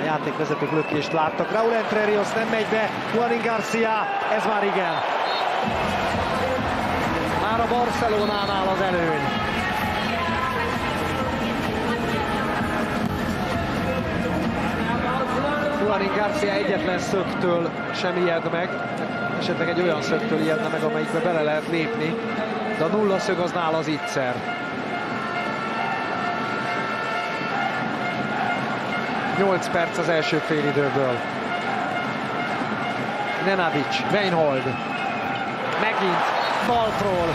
játékvezetők lökést láttak. Raúl Entrerios nem megy be, Juanin Garcia, ez már igen. Már a Barcelonánál az előny. Juanin Garcia egyetlen szöktől sem ijed meg, esetleg egy olyan szöktől ijedne meg, amelyikbe bele lehet lépni, de a nulla szög az nála az ígyszer. 8 perc az első félidőből. Nenadics, Weinhold. Megint baltról.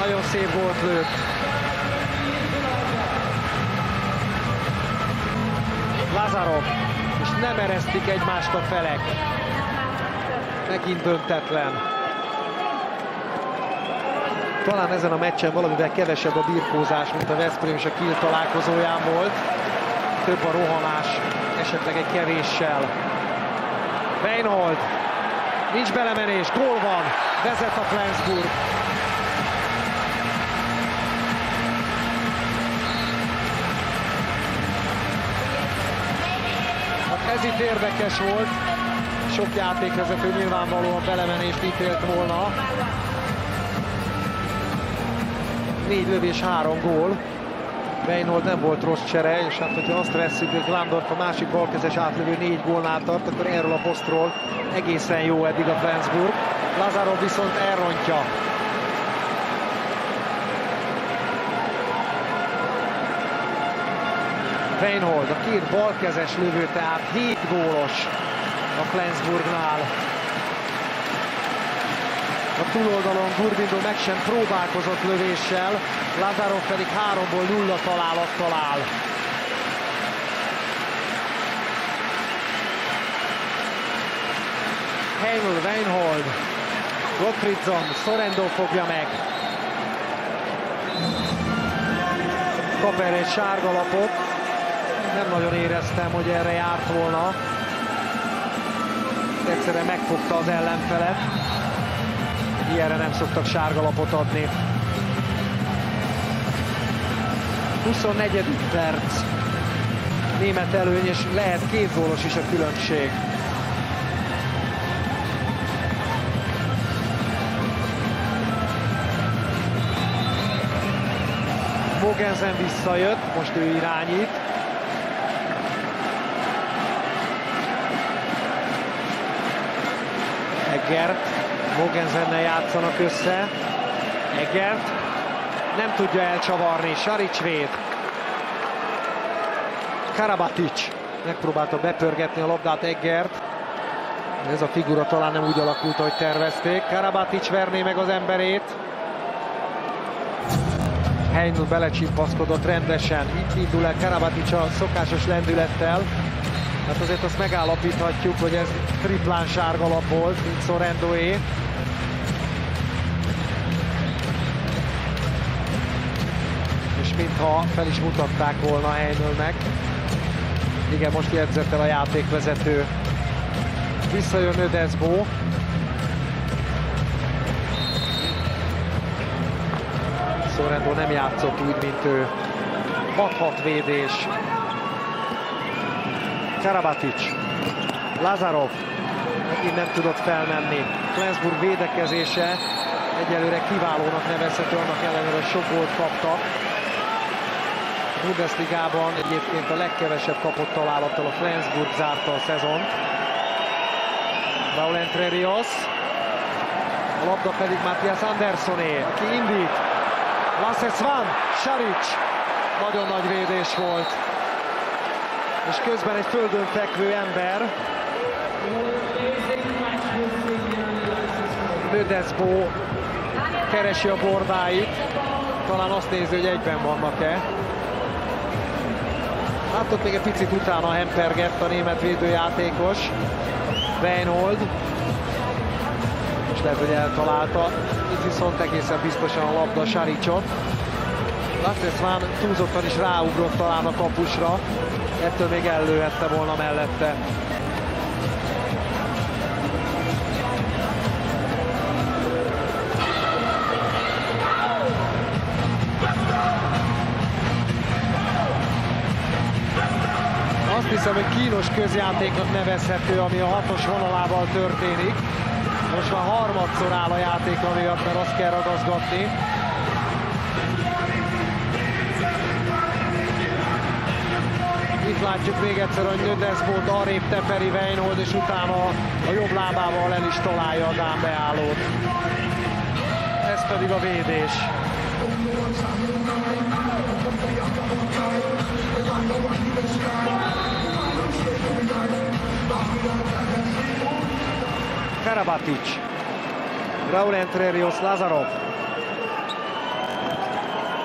Nagyon szép volt lőtt. Lazarov, és nem eresztik egymást a felek. Megint döntetlen. Talán ezen a meccsen valamivel kevesebb a birkózás, mint a Veszprém és a Kiel találkozóján volt. Több a rohanás, esetleg egy kevéssel. Reinhold, nincs belemenés, gól van, vezet a Flensburg. ez itt érdekes volt. Sok játékvezető nyilvánvalóan belemenést ítélt volna. Négy lövés, három gól. Beinhold nem volt rossz csere, és hát hogyha azt vesszük, hogy Glandorf a másik balkezes átlövő négy gólnál tart, akkor erről a posztról egészen jó eddig a Flensburg. Lazarov viszont elrontja Reinhold, a két balkezes lövő, tehát 7 gólos a Flensburgnál. Túloldalon Gurbindo meg sem próbálkozott lövéssel, Lazarov pedig háromból nulla találat talál. Heimel, Weinhold, Gottfriedson, Sorendo fogja meg. Kap erre egy sárga lapot, nem nagyon éreztem, hogy erre járt volna. Egyszerűen megfogta az ellenfelet. Ilyenre nem szoktak sárga lapot adni. 24. perc. Német előny, és lehet két gólos is a különbség. Mogensen visszajött, most ő irányít. Egert, Mogenzennel játszanak össze. Egert nem tudja elcsavarni, Saric véd. Karabatic megpróbálta bepörgetni a labdát Eggert. Ez a figura talán nem úgy alakult, ahogy tervezték. Karabatic verné meg az emberét. Heinl belecsimpaszkodott rendesen. Itt indul el Karabatic a szokásos lendülettel. Hát azért azt megállapíthatjuk, hogy ez triplán sárga lap volt, mint Sorrendoé. Mintha fel is mutatták volna Heinlnek. Igen, most jegyzett el a játékvezető. Visszajön Ödezbó. Sorrendo nem játszott úgy, mint ő. 6-6 védés. Karabatic. Lazarov. Megint nem tudott felmenni. Flensburg védekezése egyelőre kiválónak nevezhető, annak ellenére sok gólt kaptak. Bundesligában egyébként a legkevesebb kapott találattal a Flensburg zárta a szezont. Raúl Entre Rios. A labda pedig Matthias Anderssoné, aki indít. Lasse Svan, Saric. Nagyon nagy védés volt. És közben egy földön fekvő ember. Nödesbó keresi a bordáit. Talán azt nézi, hogy egyben vannak-e. Látott még egy picit utána Hempergett a német védőjátékos. Reinhold. És lehet, hogy eltalálta. Itt viszont egészen biztosan a labda Saricot. Lasse túlzottan is ráugrott talán a kapusra. Ettől még ellőhette volna mellette. Kínos közjátéknak nevezhető, ami a hatos vonalával történik. Most már harmadszor áll a játék amiatt, mert azt kell ragaszgatni. Itt látjuk még egyszer, hogy Nödesbót arrébb teperi Weinhold, és utána a jobb lábával el is találja a Dán beállót. Ez pedig a védés. Karabatic. Raúl Entrerios, Lazarov.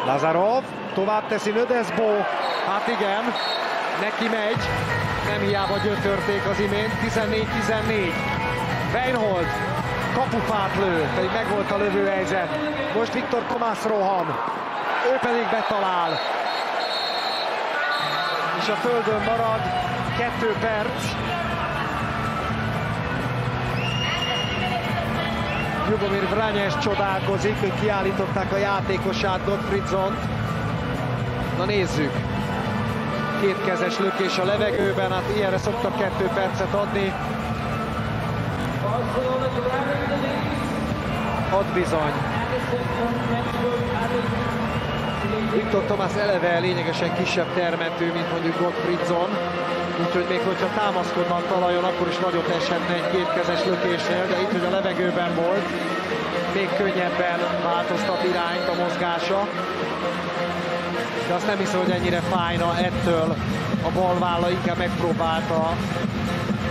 Lazarov, tovább teszi Nödesbó. Hát igen, neki megy. Nem hiába gyötörték az imént. 14-14. Weinhold kapufát lő, pedig megvolt a lövőhelyzet. Most Viktor Komász rohan. Ő pedig betalál. És a földön marad. Kettő perc. Ljubomir Vranyes csodálkozik, hogy kiállították a játékosát Gottfriedzont. Na nézzük. Kétkezes lökés a levegőben, hát ilyenre szoktak kettő percet adni. Ad bizony. Viktor Thomas eleve lényegesen kisebb termető, mint mondjuk Gottfriedzon. Úgyhogy még hogyha támaszkodnak talajon, akkor is nagyot eshetne egy kétkezes lökésnél, de itt, hogy a levegőben volt, még könnyebben változtat irányt a mozgása. De azt nem hiszem, hogy ennyire fájna ettől a balválla, inkább megpróbálta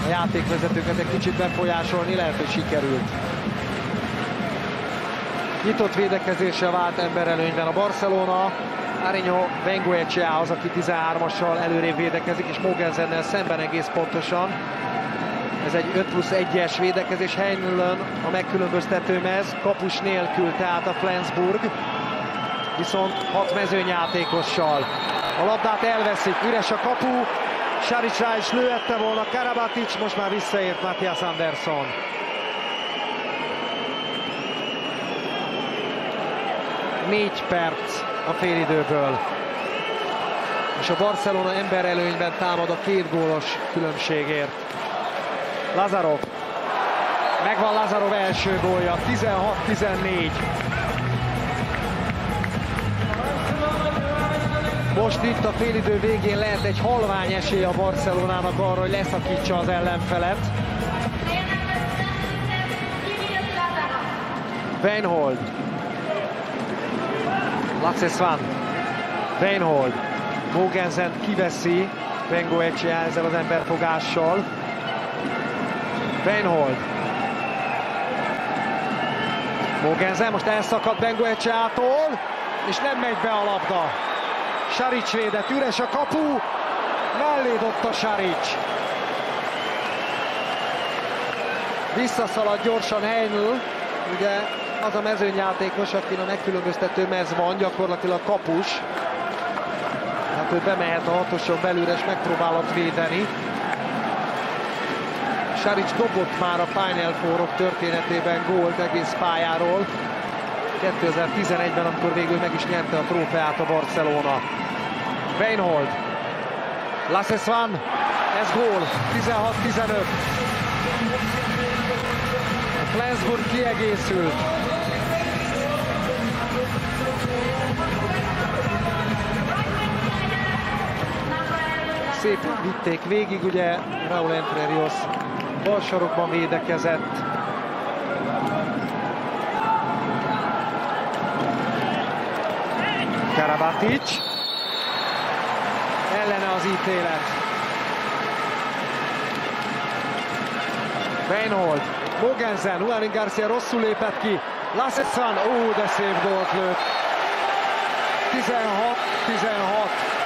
a játékvezetőket egy kicsit befolyásolni, lehet, hogy sikerült. Nyitott védekezéssel vált emberelőnyben a Barcelona. Arinho Bengoechea az, aki 13-assal előrébb védekezik, és Mogenzennel szemben egész pontosan. Ez egy 5 plusz 1-es védekezés. Heinlön a megkülönböztető mez, kapus nélkül, tehát a Flensburg. Viszont hat mezőnyjátékossal. A labdát elveszik, üres a kapu. Saric rá is lőhette volna Karabatic, most már visszaért Matthias Andersson. Négy perc a félidőből. És a Barcelona emberelőnyben támad a két gólos különbségért. Lazarov. Megvan Lazarov első gólja, 16-14. Most itt a félidő végén lehet egy halvány esély a Barcelonának arra, hogy leszakítsa az ellenfelet. Weinhold. Lasse Svan. Weinhold. Mogensen kiveszi Bengo Echea ezzel az emberfogással. Weinhold. Mogensen most elszakadt Bengo Echeától, és nem megy be a labda. Saric védett, üres a kapu, mellé dobta Saric. Visszaszalad gyorsan Heinl, ugye az a mezőnyjátékos, akin a megkülönböztető mez van, gyakorlatilag kapus. hogy bemehet a hatoson belőle, és megpróbálhat védeni. Saric dobott már a Final Four történetében gólt egész pályáról. 2011-ben, amikor végül meg is nyerte a trófeát a Barcelona. Weinhold. Lasses van. Ez gól. 16-15. Flensburg kiegészült. Szép vitték végig, ugye Raúl Entrerios bal sarokban védekezett. Karabatic. Ellene az ítélet. Reinhold, Mogensen, Juanin Garcia rosszul lépett ki. Lassessan, ó, de szép gólt lőtt. 16-16.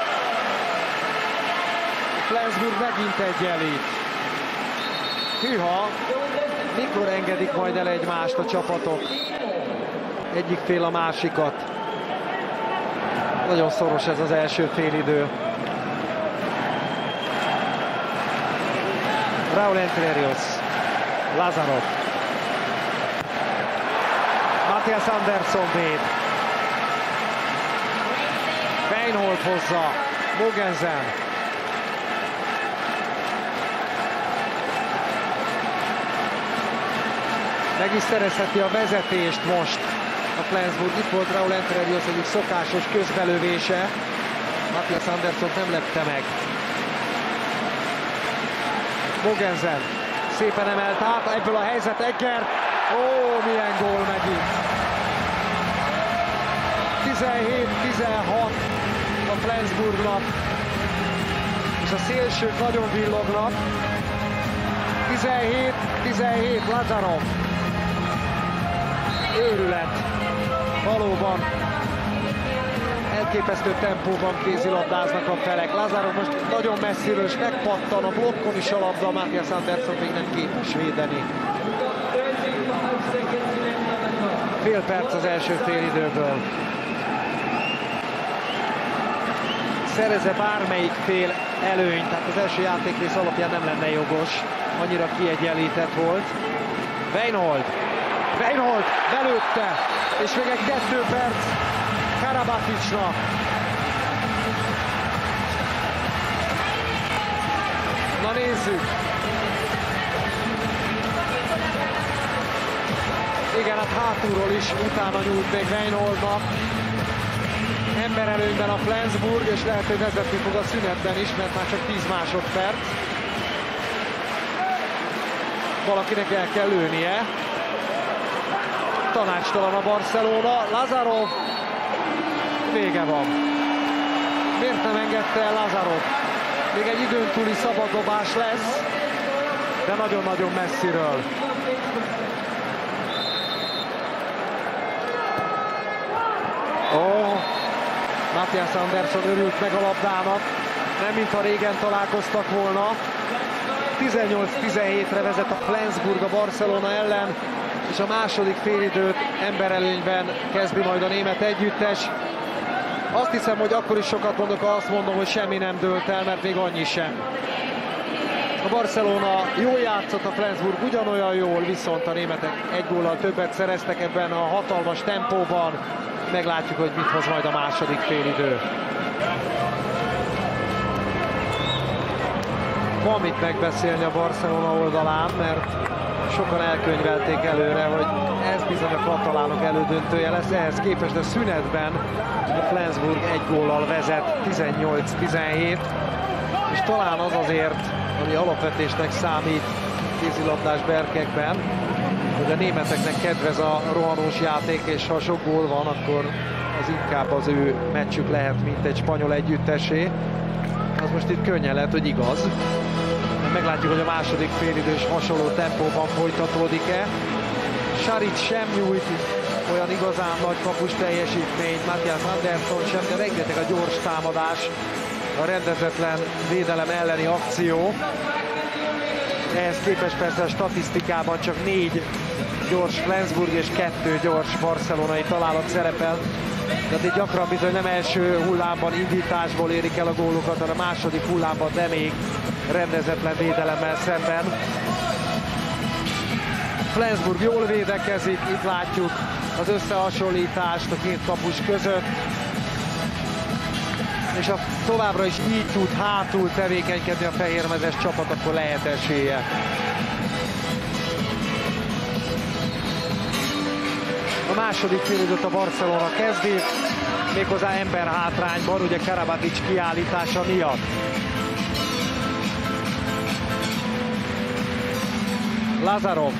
Flensburg megint egyenlít. Hűha, mikor engedik majd el egymást a csapatok? Egyik fél a másikat. Nagyon szoros ez az első félidő. Raúl Entrerios, Lazarov. Matthias Andersson véd. Weinhold hozza, Mogensen. Meg is szerezheti a vezetést most a Flensburg. Itt volt Raúl Entrerios egyik szokásos közbelövése. Matthias Andersson nem lepte meg. Mogensen szépen emelt át, ebből a helyzet Egger. Ó, milyen gól megint. 17-16 a Flensburgnak. És a szélsők nagyon villognak. 17-17 Lazarov. Őrület. Valóban elképesztő tempóban kézilabdáznak a felek. Lazarov most nagyon messziről és megpattan a blokkon is a labda, Matthias Andersson még nem képes védeni. Fél perc az első fél időből. Szereze bármelyik fél előny, tehát az első játékrész alapján nem lenne jogos. Annyira kiegyenlített volt. Weinhold. Weinhold belőtte, és még egy kettő perc Karabaticnak. Na nézzük. Igen, hát hátulról is utána nyújt még Weinholdnak. Ember előnyben a Flensburg, és lehet, hogy vezetni fog a szünetben is, mert már csak 10 másodperc. Valakinek el kell lőnie. Tanácstalan a Barcelona. Lazarov. Vége van. Miért nem engedte el Lazarov? Még egy időn túli szabaddobás lesz, de nagyon-nagyon messziről. Ó, oh, Matthias Andersson örült meg a labdának, nem mintha régen találkoztak volna. 18-17-re vezet a Flensburg a Barcelona ellen, és a második félidőt emberelőnyben kezdi majd a német együttes. Azt hiszem, hogy akkor is sokat mondok, ha azt mondom, hogy semmi nem dőlt el, mert még annyi sem. A Barcelona jól játszott, a Flensburg ugyanolyan jól, viszont a németek egy góllal többet szereztek ebben a hatalmas tempóban. Meglátjuk, hogy mit hoz majd a második félidő. Van megbeszélni a Barcelona oldalán, mert sokan elkönyvelték előre, hogy ez bizony a katalánok elődöntője lesz. Ehhez képest a szünetben a Flensburg egy góllal vezet 18-17, és talán az azért, ami alapvetésnek számít kézilabdás berkekben, hogy a németeknek kedvez a rohanós játék, és ha sok gól van, akkor az inkább az ő meccsük lehet, mint egy spanyol együttesé. Az most itt könnyen lehet, hogy igaz. Meglátjuk, hogy a második félidős hasonló tempóban folytatódik-e. Saric sem nyújt olyan igazán nagy kapus teljesítményt, Matthias Andersson sem, de rengeteg a gyors támadás, a rendezetlen védelem elleni akció. Ehhez képest persze a statisztikában csak négy gyors Flensburg és kettő gyors barcelonai találat szerepel. Tehát itt gyakran bizony nem első hullámban indításból érik el a gólokat, hanem a második hullámban, de még rendezetlen védelemmel szemben. Flensburg jól védekezik, itt látjuk az összehasonlítást a két kapus között. És ha továbbra is így tud hátul tevékenykedni a fehérmezes csapat, akkor lehet esélye. A második félidőt a Barcelona kezdi, méghozzá ember hátrányban, ugye Karabatic kiállítása miatt. Lazarov,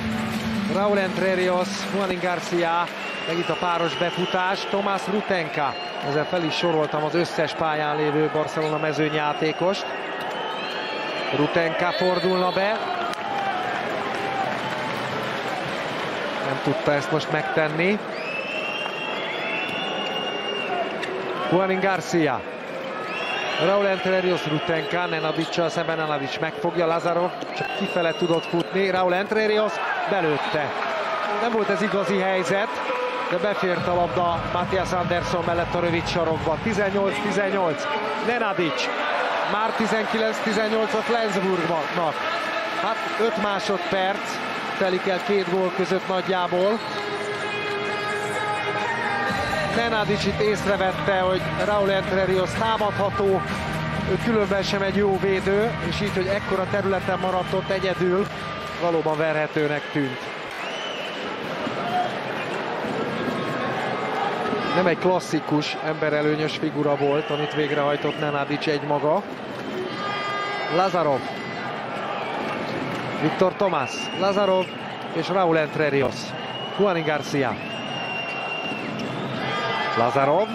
Raúl Entrerios, Juanin Garcia, meg itt a páros befutás, Tomás Rutenka. Ezzel fel is soroltam az összes pályán lévő Barcelona mezőnyjátékost. Rutenka fordulna be. Nem tudta ezt most megtenni. Juanin Garcia. Raúl Entrerios Rutenka, Nenadicsal szemben Nenadics megfogja, Lazarov csak kifele tudott futni, Raúl Entrerios belőtte. Nem volt ez igazi helyzet, de befért a labda Matthias Andersson mellett a rövid sarokba. 18-18, Nenadic, már 19-18 a Flensburgnak. Hát 5 másodperc telik el két gól között nagyjából. Nenadic itt észrevette, hogy Raúl Entrerios támadható, ő különben sem egy jó védő, és így, hogy ekkora területen maradt ott egyedül, valóban verhetőnek tűnt. Nem egy klasszikus emberelőnyös figura volt, amit végrehajtott Nenadic egymaga. Lazarov, Viktor Tomás, Lazarov és Raúl Entrerios. Juani Garcia. Lazarov.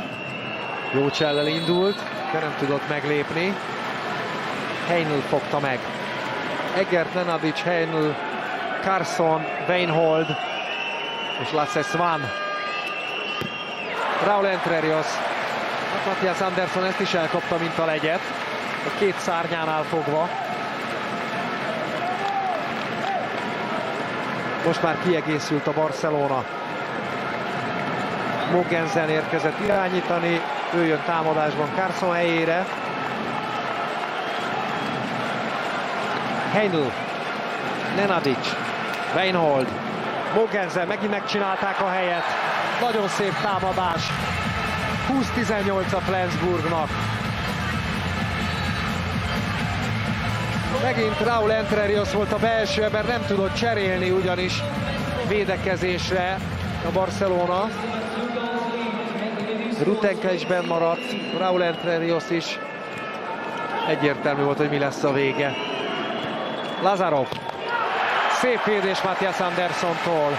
Jó csellel indult, de nem tudott meglépni. Heinl fogta meg. Egert, Nenadic, Heinl, Carson, Weinhold és Lasse Svan. Raúl Entrerios. Hát Matthias Andersson ezt is elkapta, mint a legyet. A két szárnyánál fogva. Most már kiegészült a Barcelona. Mogensen érkezett irányítani, ő jön támadásban Carson helyére. Heinl, Nenadic, Weinhold, Mogensen megint megcsinálták a helyet. Nagyon szép támadás. 20-18 a Flensburgnak. Megint Raúl Entrerios volt a belső ember, nem tudott cserélni ugyanis védekezésre a Barcelona. Rutenka is benn maradt, Raúl Entrerios is. Egyértelmű volt, hogy mi lesz a vége. Lazarov. Szép védés Matthias Andersontól.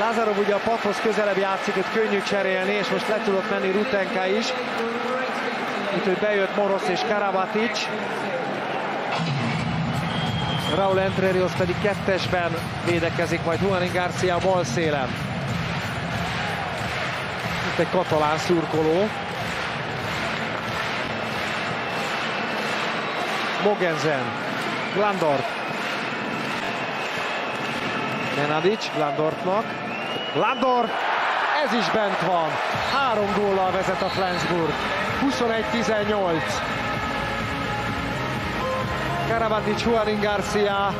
Lazarov ugye a padhoz közelebb játszik, hogy könnyű cserélni, és most le tudott menni Rutenka is. Itt, hogy bejött Morosz és Karabatic. Raúl Entrerios pedig kettesben védekezik, majd Juanin Garcia bal szélen. Itt egy katalán szurkoló. Mogensen, Glandort. Nenadic, Glandortnak. Glandort, ez is bent van. Három góllal vezet a Flensburg. 21-18. Karabatic, Juanin Garcia.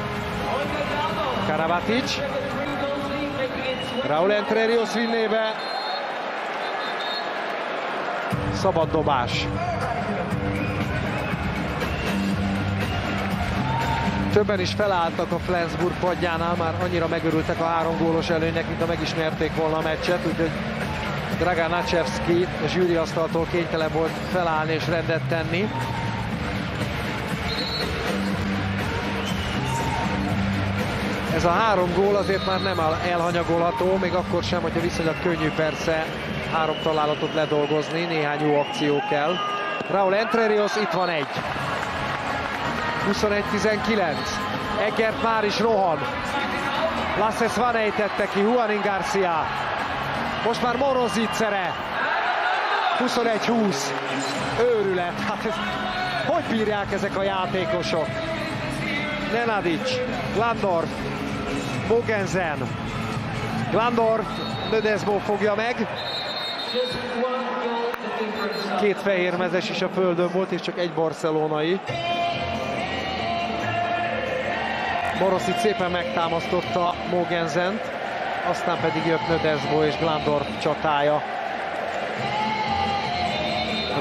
Karabatic. Raúl Entrerios vinnébe. Szabad dobás. Többen is felálltak a Flensburg padjánál, már annyira megörültek a három gólos előnynek, mint a megismerték volna a meccset, úgyhogy Dragan Nacsevski a zsűri asztaltól kénytelen volt felállni és rendet tenni. Ez a három gól azért már nem elhanyagolható, még akkor sem, hogyha viszonylag könnyű persze három találatot ledolgozni, néhány jó akció kell. Raúl Entrerios, itt van egy. 21-19. Egert már is rohan. Lasse Svan ejtette ki, Juanin Garcia. Most már Moroz ígyszere. 21-20. Őrület. Hát ez, hogy bírják ezek a játékosok? Nenadic, Glandorf, Mogensen. Glandorf, Lödesbo fogja meg. Két fehér mezes is a földön volt, és csak egy barcelonai. Boroszi szépen megtámasztotta Mogenzent, aztán pedig jött Nödezbo és Glandorf csatája.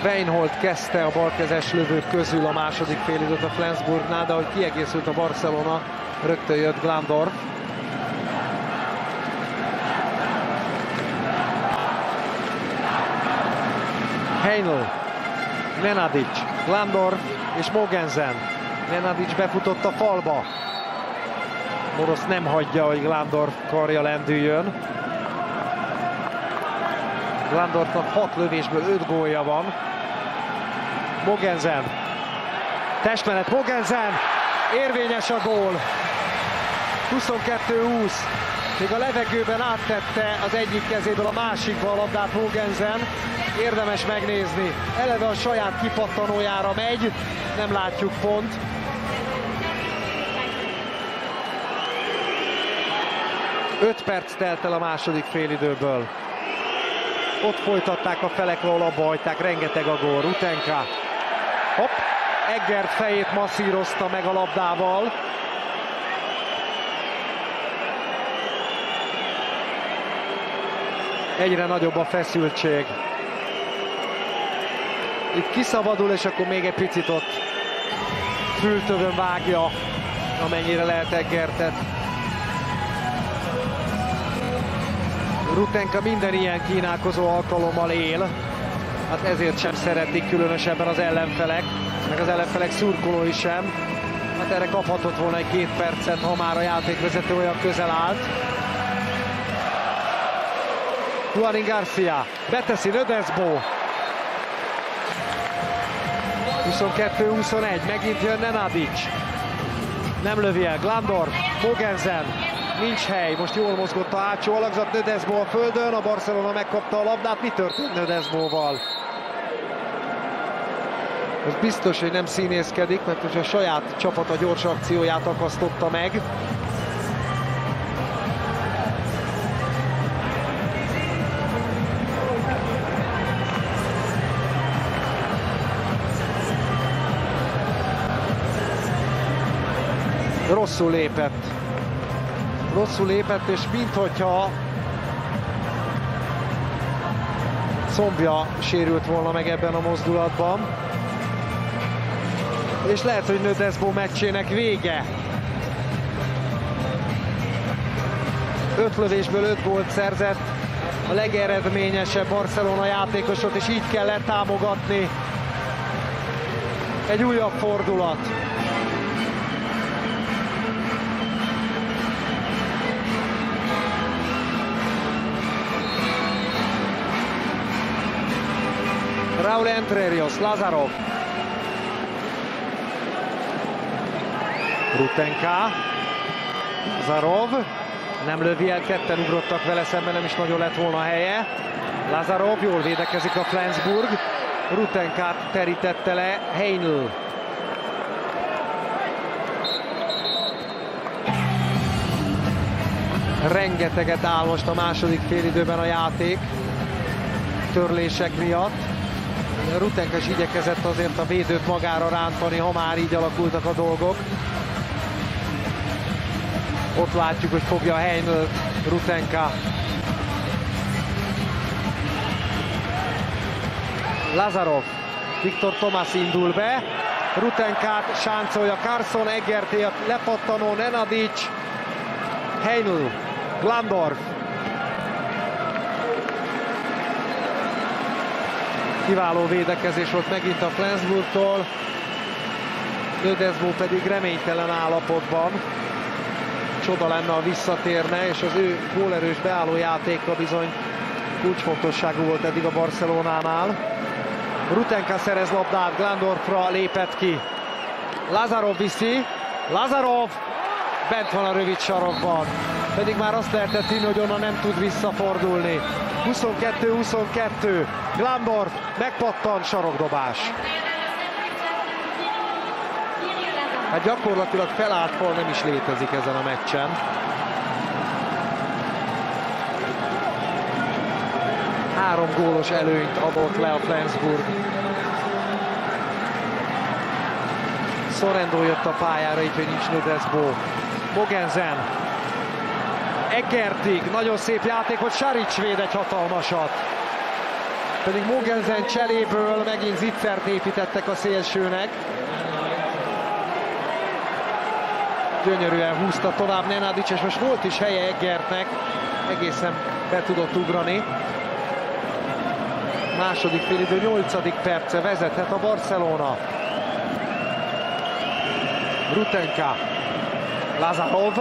Weinhold kezdte a balkezes lövők közül a második félidőt a Flensburgnál, de ahogy kiegészült a Barcelona, rögtön jött Glandorf. Heinl, Nenadic, Glandorf és Mogensen. Nenadic befutott a falba. Morosz nem hagyja, hogy Glandorf karja lendüljön. Glandorfnak 6 lövésből 5 gólja van. Mogensen. Testmenet Mogensen. Érvényes a gól. 22-20. Még a levegőben áttette az egyik kezéből a másikba a labdát Mogensen. Érdemes megnézni. Eleve a saját kipattanójára megy. Nem látjuk pont. Öt perc telt el a második félidőből. Ott folytatták a felek, ahol abba hagyták, rengeteg a gól. Rutenka. Hopp, Eggert fejét masszírozta meg a labdával. Egyre nagyobb a feszültség. Itt kiszabadul, és akkor még egy picit ott fültövön vágja, amennyire lehet Eggertet. Rutenka minden ilyen kínálkozó alkalommal él. Hát ezért sem szeretik különösebben az ellenfelek, meg az ellenfelek szurkolói sem. Hát erre kaphatott volna egy két percet, ha már a játékvezető olyan közel állt. Juanin Garcia beteszi Nödesbo. 22-21, megint jön Nenadic. Nem lövi el, Glandor, Mogensen, nincs hely, most jól mozgott a hátsó alakzat, Nödesbo a földön, a Barcelona megkapta a labdát, mi történt Nödesbóval? Az biztos, hogy nem színészkedik, mert most a saját csapata gyors akcióját akasztotta meg. Rosszul lépett. Rosszul lépett, és minthogyha combja sérült volna meg ebben a mozdulatban. És lehet, hogy Nödesbo meccsének vége. Öt lövésből öt gólt szerzett, a legeredményesebb Barcelona játékosot, és így kell letámogatni. Egy újabb fordulat. Raúl Entrerios, Lazarov. Rutenka. Lazarov. Nem lövi el, ketten ugrottak vele szemben, nem is nagyon lett volna helye. Lazarov jól védekezik a Flensburg. Rutenkát terítette le Heinl. Rengeteget áll most a második félidőben a játék törlések miatt. Rutenka is igyekezett azért a védőt magára rántani, ha már így alakultak a dolgok. Ott látjuk, hogy fogja a Heinl Rutenka. Lazarov, Viktor Tomás indul be, Rutenkát sáncolja Carson, Eggerté a lepattanó, Nenadic, Heinl, Glandorf, Kiváló védekezés volt megint a Flensburgtól. Nödezbó pedig reménytelen állapotban. Csoda lenne, ha visszatérne, és az ő gólerős beálló játéka bizony kulcsfontosságú volt eddig a Barcelonánál. Rutenka szerez labdát, Glandorfra lépett ki. Lazarov viszi, Lazarov bent van a rövid sarokban. Pedig már azt lehetett hinni, hogy onnan nem tud visszafordulni. 22-22. Glandorf megpattan, sarokdobás. Hát gyakorlatilag felállt fal nem is létezik ezen a meccsen. Három gólos előnyt adott le a Flensburg. Sorrendo jött a pályára, így, hogy nincs Nödesbo. Mogensen. Eggertig, nagyon szép játék, hogy Saric véd egy hatalmasat. Pedig Mogensen cseléből megint zicsert építettek a szélsőnek. Gyönyörűen húzta tovább Nenadic, és most volt is helye Eggertnek. Egészen be tudott ugrani. Második félidő, nyolcadik perce vezethet a Barcelona. Rutenka, Lazarov,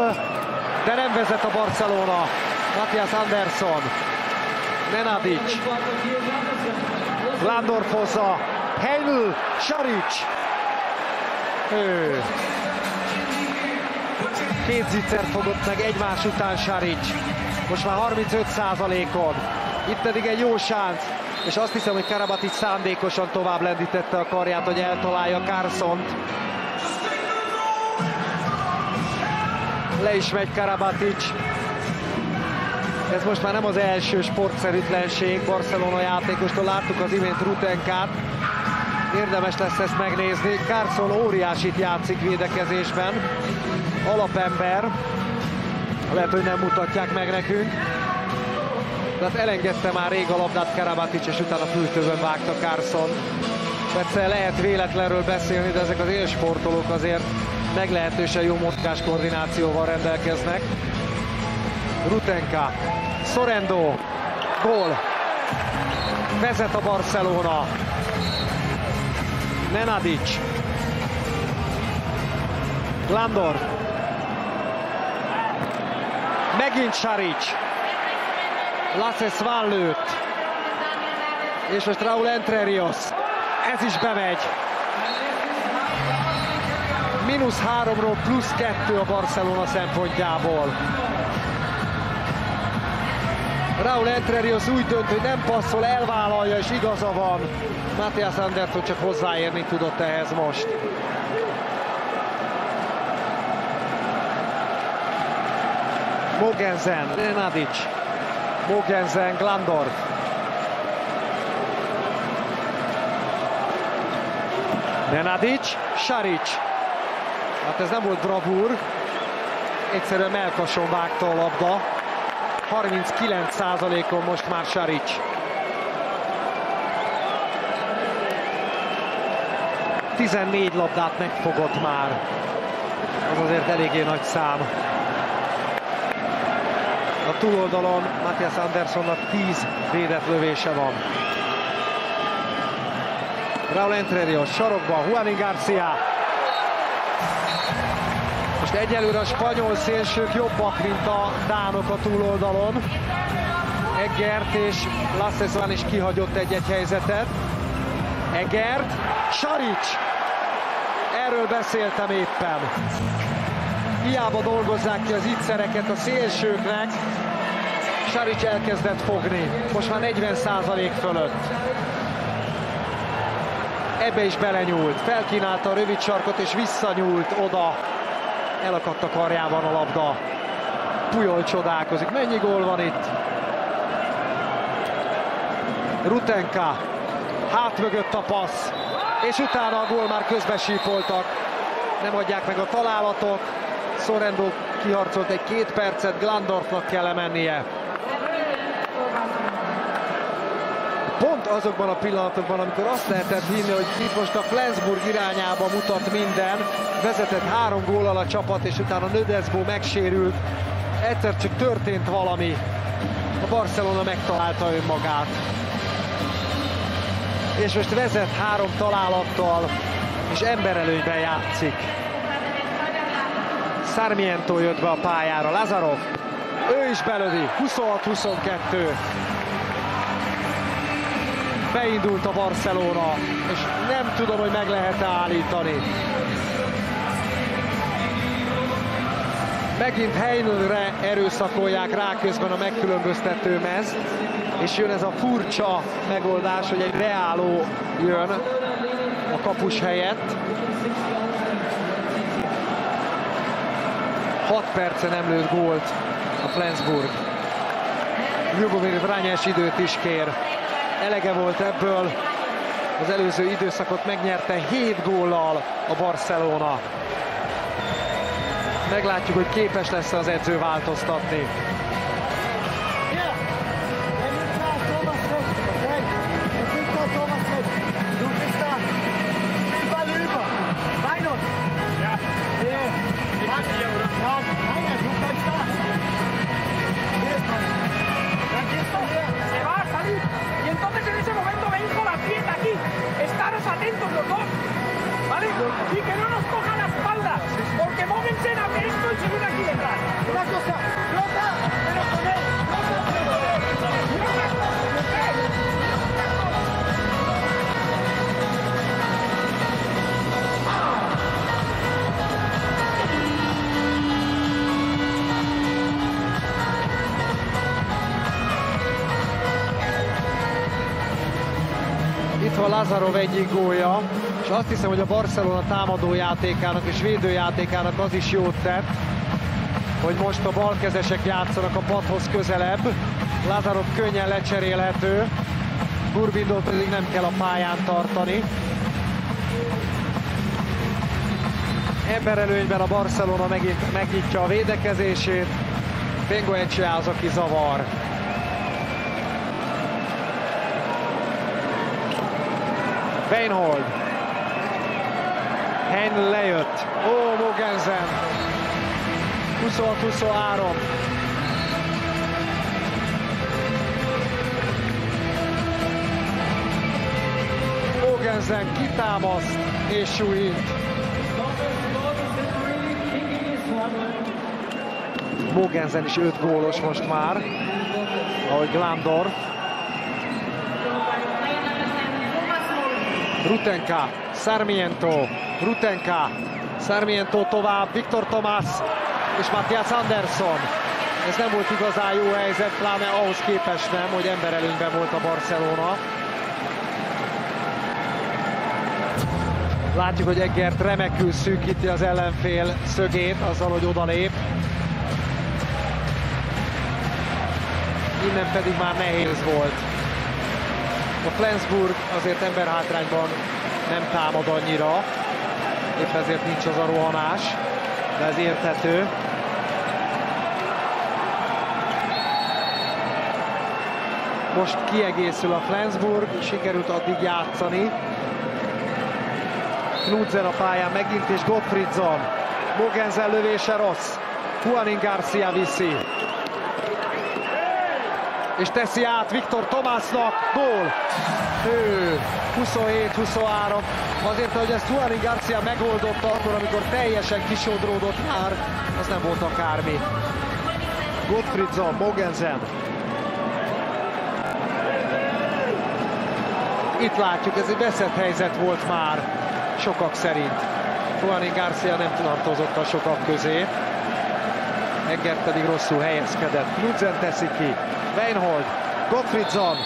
de nem vezet a Barcelona. Matthias Andersson, Nenadic, Landorf hozza, Heinl, Saric. Ő. Két zicsert fogott meg egymás után Saric. Most már 35 on Itt pedig egy jó sánc. És azt hiszem, hogy Karabatic szándékosan tovább lendítette a karját, hogy eltalálja Carson-t. Le is megy Karabatic. Ez most már nem az első sportszerűtlenség Barcelona játékostól. Láttuk az imént Rutenkát. Érdemes lesz ezt megnézni. Carson óriásit játszik védekezésben. Alapember. Lehet, hogy nem mutatják meg nekünk. Tehát elengedte már rég a labdát Karabatic, és utána fültőben vágta Carson. Persze lehet véletlenről beszélni, de ezek az élsportolók azért meglehetősen jó mozgáskoordinációval rendelkeznek. Rutenka, Sorendo, gól. Vezet a Barcelona. Nenadic. Glandor. Megint Saric. Lasse Svan lőtt. És most Raúl Entrerios. Ez is bemegy. Minusz háromról plusz kettő a Barcelona szempontjából. Raúl Entrerios úgy dönt, hogy nem passzol, elvállalja és igaza van. Matthias Anderson csak hozzáérni tudott ehhez most. Mogensen, Nenadic, Mogensen, Glandorf. Nenadic, Saric. Hát ez nem volt bravúr. Egyszerűen melkason vágta a labda. 39%-on most már Saric. Tizennégy labdát megfogott már. Az azért eléggé nagy szám. A túloldalon Matthias Anderssonnak 10 védett lövése van. Raúl Entrerios sarokba, Juani Garcia. Most egyelőre a spanyol szélsők jobbak, mint a dánok a túloldalon. Egert és Lassesvan is kihagyott egy-egy helyzetet. Egert, Saric. Erről beszéltem éppen. Hiába dolgozzák ki az ittszereket a szélsőknek. Saric elkezdett fogni. Most már 40% fölött. Ebbe is belenyúlt. Felkínálta a rövid sarkot és visszanyúlt oda. Elakadt a karjában a labda. Pujol csodálkozik. Mennyi gól van itt? Rutenka. Hát mögött a passz. És utána a gól már közbesípoltak. Nem adják meg a találatok. Sorrendo kiharcolt egy két percet, Glandorfnak kell mennie. Pont azokban a pillanatokban, amikor azt lehetett hinni, hogy itt most a Flensburg irányába mutat minden, vezetett három gólal a csapat, és utána Nödesbo megsérült. Egyszer csak történt valami. A Barcelona megtalálta önmagát. És most vezet három találattal, és emberelőnyben játszik. Sarmiento jött be a pályára, Lazarov, ő is belövi, 26-22. Beindult a Barcelona, és nem tudom, hogy meg lehet állítani. Megint Heinlre erőszakolják rá közben a megkülönböztető mez, és jön ez a furcsa megoldás, hogy egy reáló jön a kapus helyett. 6 perce nem lőtt gólt a Flensburg. Ljubomir Vrányás időt is kér. Elege volt ebből, az előző időszakot megnyerte 7 góllal a Barcelona. Meglátjuk, hogy képes lesz az edző változtatni. Azt hiszem, hogy a Barcelona támadójátékának és védőjátékának az is jót tett, hogy most a balkezesek játszanak a padhoz közelebb. Lazarov könnyen lecserélhető, Gurbindot pedig nem kell a pályán tartani. Ebben előnyben a Barcelona megint megnyitja a védekezését, Bengoecse az, aki zavar. Weinhold. Hen lejött. Ó, Mogensen. 26-23. Mogensen kitámaszt és súlyít. Mogensen is 5 gólos most már, ahogy Glandorf. Rutenka, Sarmiento, Rutenka, Sarmiento tovább, Viktor Tomás és Matthias Andersson. Ez nem volt igazán jó helyzet, pláne ahhoz képest nem, hogy emberelőnyben volt a Barcelona. Látjuk, hogy Eggert remekül szűkíti az ellenfél szögét azzal, hogy odalép. Innen pedig már nehéz volt. A Flensburg azért emberhátrányban nem támad annyira, épp ezért nincs az a rohanás, de ez érthető. Most kiegészül a Flensburg, sikerült addig játszani. Knudsen a pályán megint, és Gottfriedson. Mogensen lövése rossz. Juanin Garcia viszi. És teszi át Viktor Tomásnak. Gól! Ő, 27-23. Azért, hogy ezt Juanin Garcia megoldotta akkor, amikor teljesen kisodródott már, az nem volt akármi. Gottfriedson, Mogensen. Itt látjuk, ez egy veszett helyzet volt már, sokak szerint. Juanin Garcia nem tartozott a sokak közé. Eggert pedig rosszul helyezkedett. Knudsen teszi ki. Weinhold, Gottfriedson.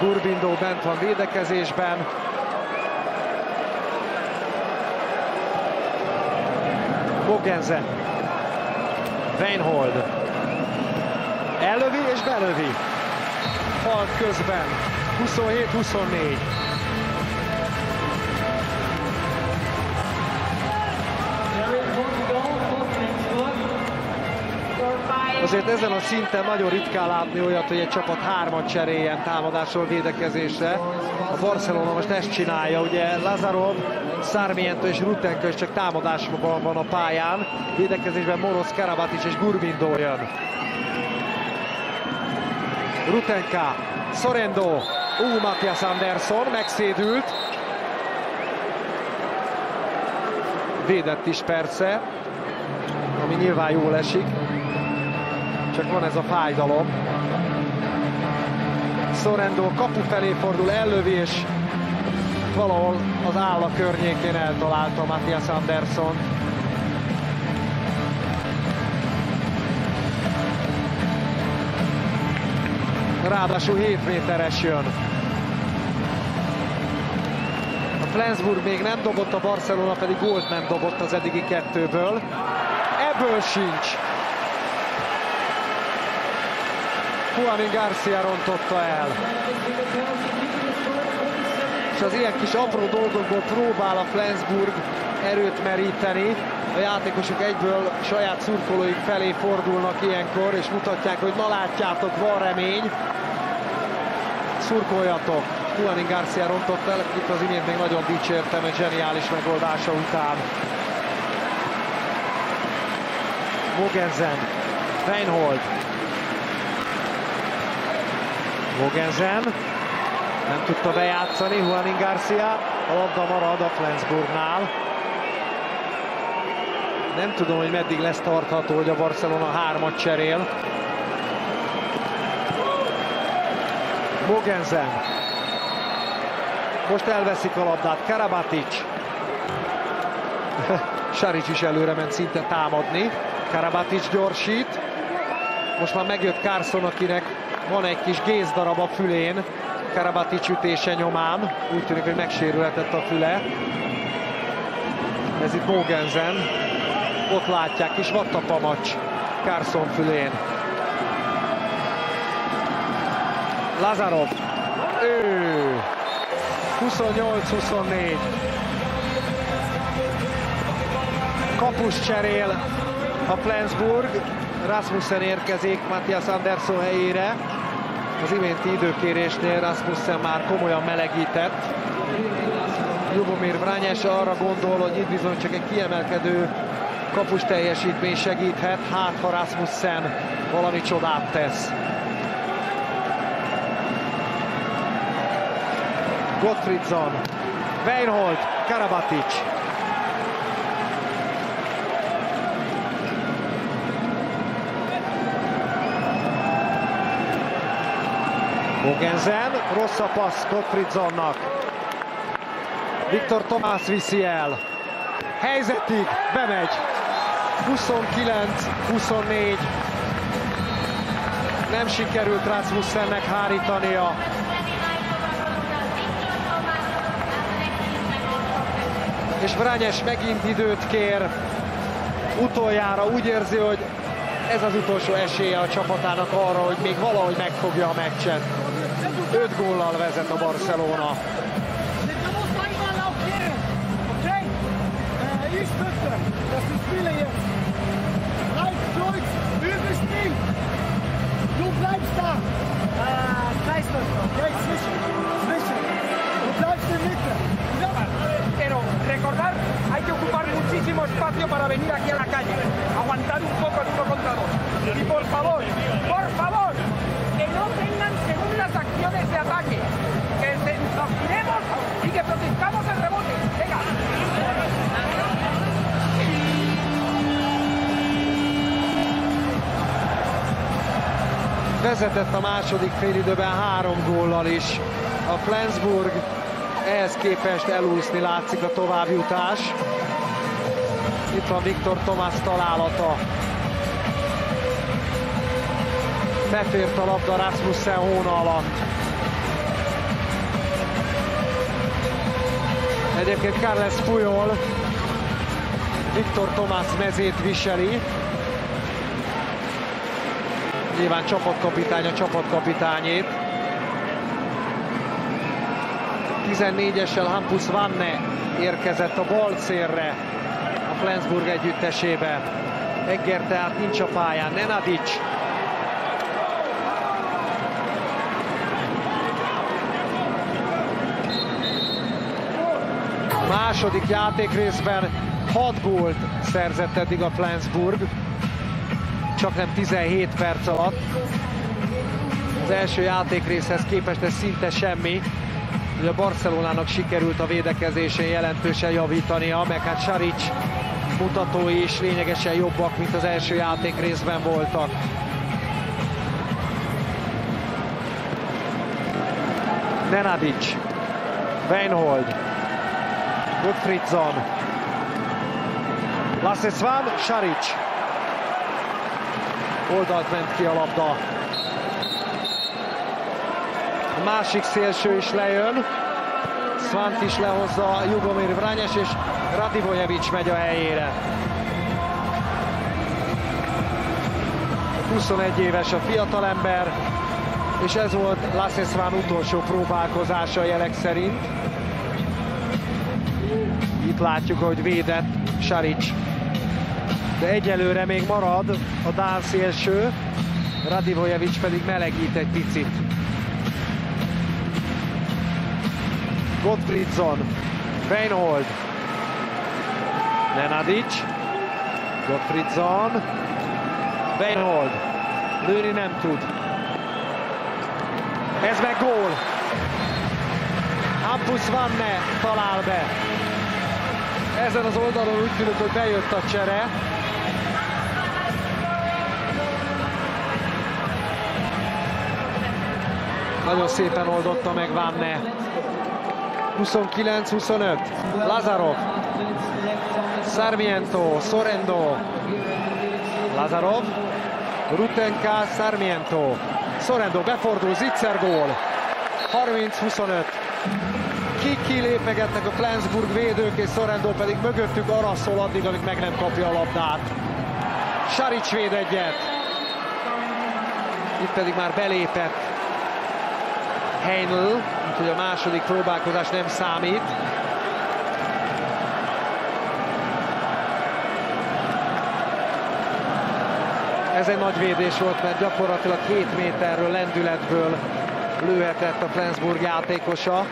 Gurbindó bent van védekezésben. Mogensen. Weinhold. Ellövi és belövi. Falt közben. 27-24. Azért ezen a szinten nagyon ritkán látni olyat, hogy egy csapat hármat cseréljen támadásról védekezésre. A Barcelona most ezt csinálja, ugye Lazarov, Sarmiento és Rutenko is csak támadásban van a pályán. Védekezésben Morosz, Karabatic és Gurbindo jön. Rutenka, Sorendo, Ú, Matthias Andersson megszédült. Védett is persze, ami nyilván jól esik. Csak van ez a fájdalom. Sorendo kapu felé fordul, ellövi, és valahol az álla környékén eltalálta Matthias Andersson. Ráadásul 7 méteres jön. A Flensburg még nem dobott, a Barcelona pedig gólt nem dobott az eddigi kettőből. Ebből sincs. Juanin Garcia rontotta el. És az ilyen kis apró dolgokból próbál a Flensburg erőt meríteni. A játékosok egyből saját szurkolóik felé fordulnak ilyenkor, és mutatják, hogy na látjátok, van remény. Szurkoljatok. Juanin Garcia rontott el, itt az imént még nagyon dicsértem egy zseniális megoldása után. Mogensen, Reinhold, Mogensen, nem tudta bejátszani Juanin Garcia, a labda marad a Flensburgnál. Nem tudom, hogy meddig lesz tartható, hogy a Barcelona hármat cserél. Mogensen. Most elveszik a labdát. Karabatic. Saric is előre ment szinte támadni. Karabatic gyorsít. Most már megjött Carson, akinek van egy kis gézdarab a fülén. Karabatic ütése nyomán. Úgy tűnik, hogy megsérülhetett a füle. Ez itt Mogensen. Ott látják, kis vattapamacs Carson fülén. Lazarov. Ő. 28-24. Kapus cserél a Flensburg. Rasmussen érkezik Matthias Andersson helyére. Az iménti időkérésnél Rasmussen már komolyan melegített. Jubomir Vrányes arra gondol, hogy itt bizony csak egy kiemelkedő kapus teljesítmény segíthet, hát ha Rasmussen valami csodát tesz. Gottfriedson, Weinhold, Karabatic. Mogensen, rossz a passz Gottfriedsonnak. Viktor Tomás viszi el. Helyzetig bemegy. 29-24. Nem sikerült Rasmussennek hárítania. És Vrányes megint időt kér. Utoljára úgy érzi, hogy ez az utolsó esélye a csapatának arra, hogy még valahogy megfogja a meccset. 5 góllal vezet a Barcelona. Pero recordar, hay que ocupar muchísimo espacio para venir aquí a la calle. Aguantar un poco el uno contra dos. Y por favor, por favor, segundas acciones de ataque. Que nos giremos y que protestamos el rebote. Venga. Vezetett a második félidőben három góllal is. A Flensburg ehhez képest elúszni látszik a továbbjutás. Itt van Viktor Tomás találata. Befért a labda Rasmussen hóna alatt. Egyébként Carles Puyol Viktor Tomás mezét viseli. Nyilván csapatkapitány a csapatkapitányét. 14-essel Hampus Vanne érkezett a bal szélre a Flensburg együttesébe. Egger tehát nincs a pályán. Nenadic második játékrészben 6 gólt szerzett eddig a Flensburg, csak nem 17 perc alatt. Az első játékrészhez képest ez szinte semmi. Ugye a Barcelonának sikerült a védekezésén jelentősen javítania, meg hát Saric mutatói is lényegesen jobbak, mint az első játékrészben voltak. Nenadic, Weinhold, Gottfriedson, Lasse Svan, Saric. Oldalt ment ki a labda. A másik szélső is lejön. Svant is lehozza Jugomir Vrányes, és Radivojevic megy a helyére. 21 éves a fiatalember, és ez volt Lassesván utolsó próbálkozása jelek szerint. Látjuk, hogy védett Saric. De egyelőre még marad a Dán szélső, Radivojevic pedig melegít egy picit. Gottfriedson, Weinhold, Nenadic, Gottfriedson, Weinhold, lőni nem tud. Ez meg gól. Hampus Vanne talál be. Ezen az oldalon úgy tűnik, hogy bejött a csere. Nagyon szépen oldotta meg Vanne. 29-25. Lazarov. Sarmiento, Sorendo. Lazarov. Rutenka, Sarmiento. Sorendo befordul, Zitzer gól. 30-25. Kiki lépegetnek a Flensburg védők, és Sorendo pedig mögöttük arra szól addig, amíg meg nem kapja a labdát. Saric véd egyet. Itt pedig már belépett Heinl, úgyhogy a második próbálkozás nem számít. Ez egy nagy védés volt, mert gyakorlatilag 7 méterről, lendületből lőhetett a Flensburg játékosa.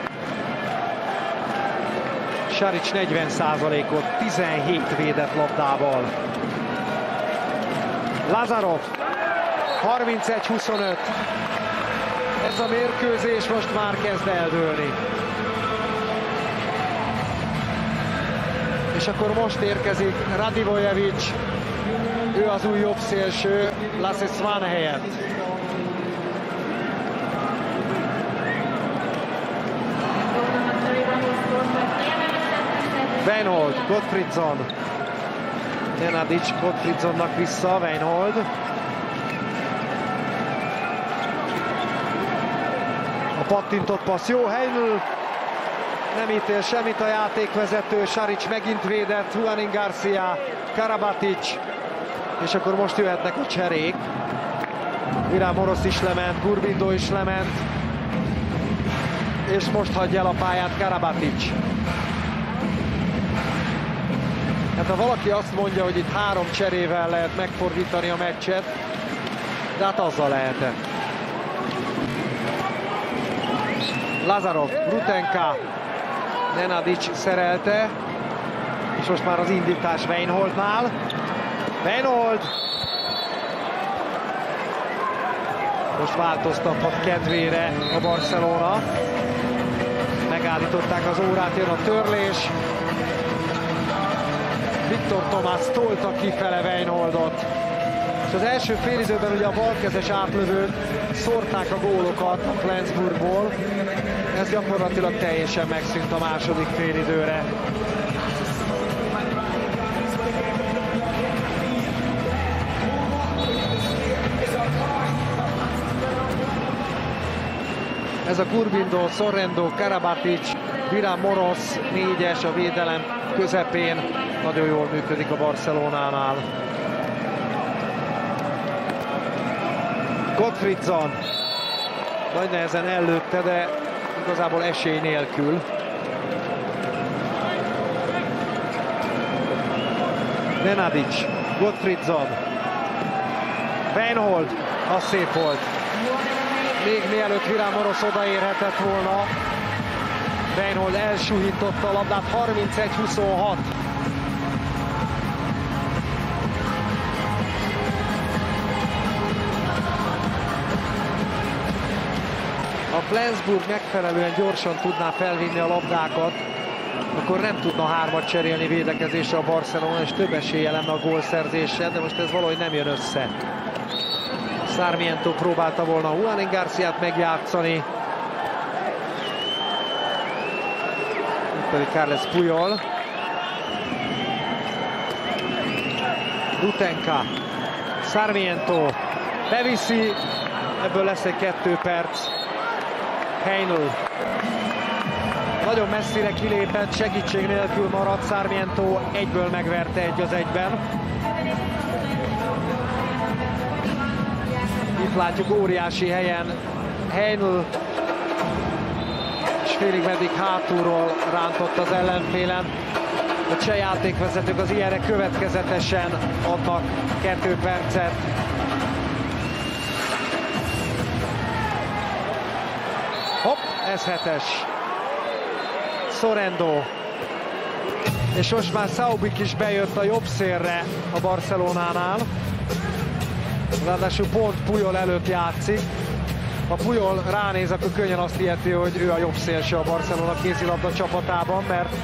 Saric 40%-ot, 17 védett labdával. Lazarov 31-25. Ez a mérkőzés most már kezd eldőlni. És akkor most érkezik Radivojevic, ő az új jobb szélső Lasse Svan helyett. Weinhold, Gottfriedson. Nenadic Gottfriedsonnak vissza, Weinhold. A pattintott passz, jó Heinl, nem ítél semmit a játékvezető, Saric megint védett, Juanin Garcia, Karabatic, és akkor most jöhetnek a cserék. Virán Morosz is lement, Gurbindo is lement, és most hagyja el a pályát Karabatic. Hát ha valaki azt mondja, hogy itt három cserével lehet megfordítani a meccset, de hát azzal lehetett. Lazarov, Rutenka, Nenadic szerelte, és most már az indítás Weinholdnál. Weinhold! Most változtathat kedvére a Barcelona. Megállították az órát, jön a törlés. Viktor Tomás tolta kifele Weinholdot. És az első félidőben ugye a balkezes átlövőn szórták a gólokat a Flensburgból. Ez gyakorlatilag teljesen megszűnt a második félidőre. Ez a Kurbindo, Sorrendo, Karabatic, Virán Morosz, négyes a védelem közepén. Nagyon jól működik a Barcelonánál. Gottfriedson nagy nehezen ellőtte, de igazából esély nélkül. Nenadic, Gottfriedson, Weinhold, az szép volt. Még mielőtt Virán Morosz odaérhetett volna, Weinhold elsúhította a labdát, 31-26. Flensburg megfelelően gyorsan tudná felvinni a labdákat, akkor nem tudna hármat cserélni védekezésre a Barcelona, és több esélye lenne a gólszerzésre, de most ez valahogy nem jön össze. Sarmiento próbálta volna Juanin Garciát megjátszani. Itt pedig Carles Puyol. Rutenka. Sarmiento. Beviszi. Ebből lesz egy kettő perc. Heinl. Nagyon messzire kilépett, segítség nélkül maradt Sarmiento. Egyből megverte egy az egyben. Itt látjuk óriási helyen Heinl és félig meddig hátulról rántott az ellenfélen. A cseh játékvezetők az ilyenre következetesen adnak kettő percet. Hopp, ez hetes. Sorendo. És most már Saubik is bejött a jobb szélre a Barcelonánál. Ráadásul pont Pujol előtt játszik. Ha Pujol ránéz, akkor könnyen azt iheti, hogy ő a jobb szélső a Barcelona kézilabda csapatában, mert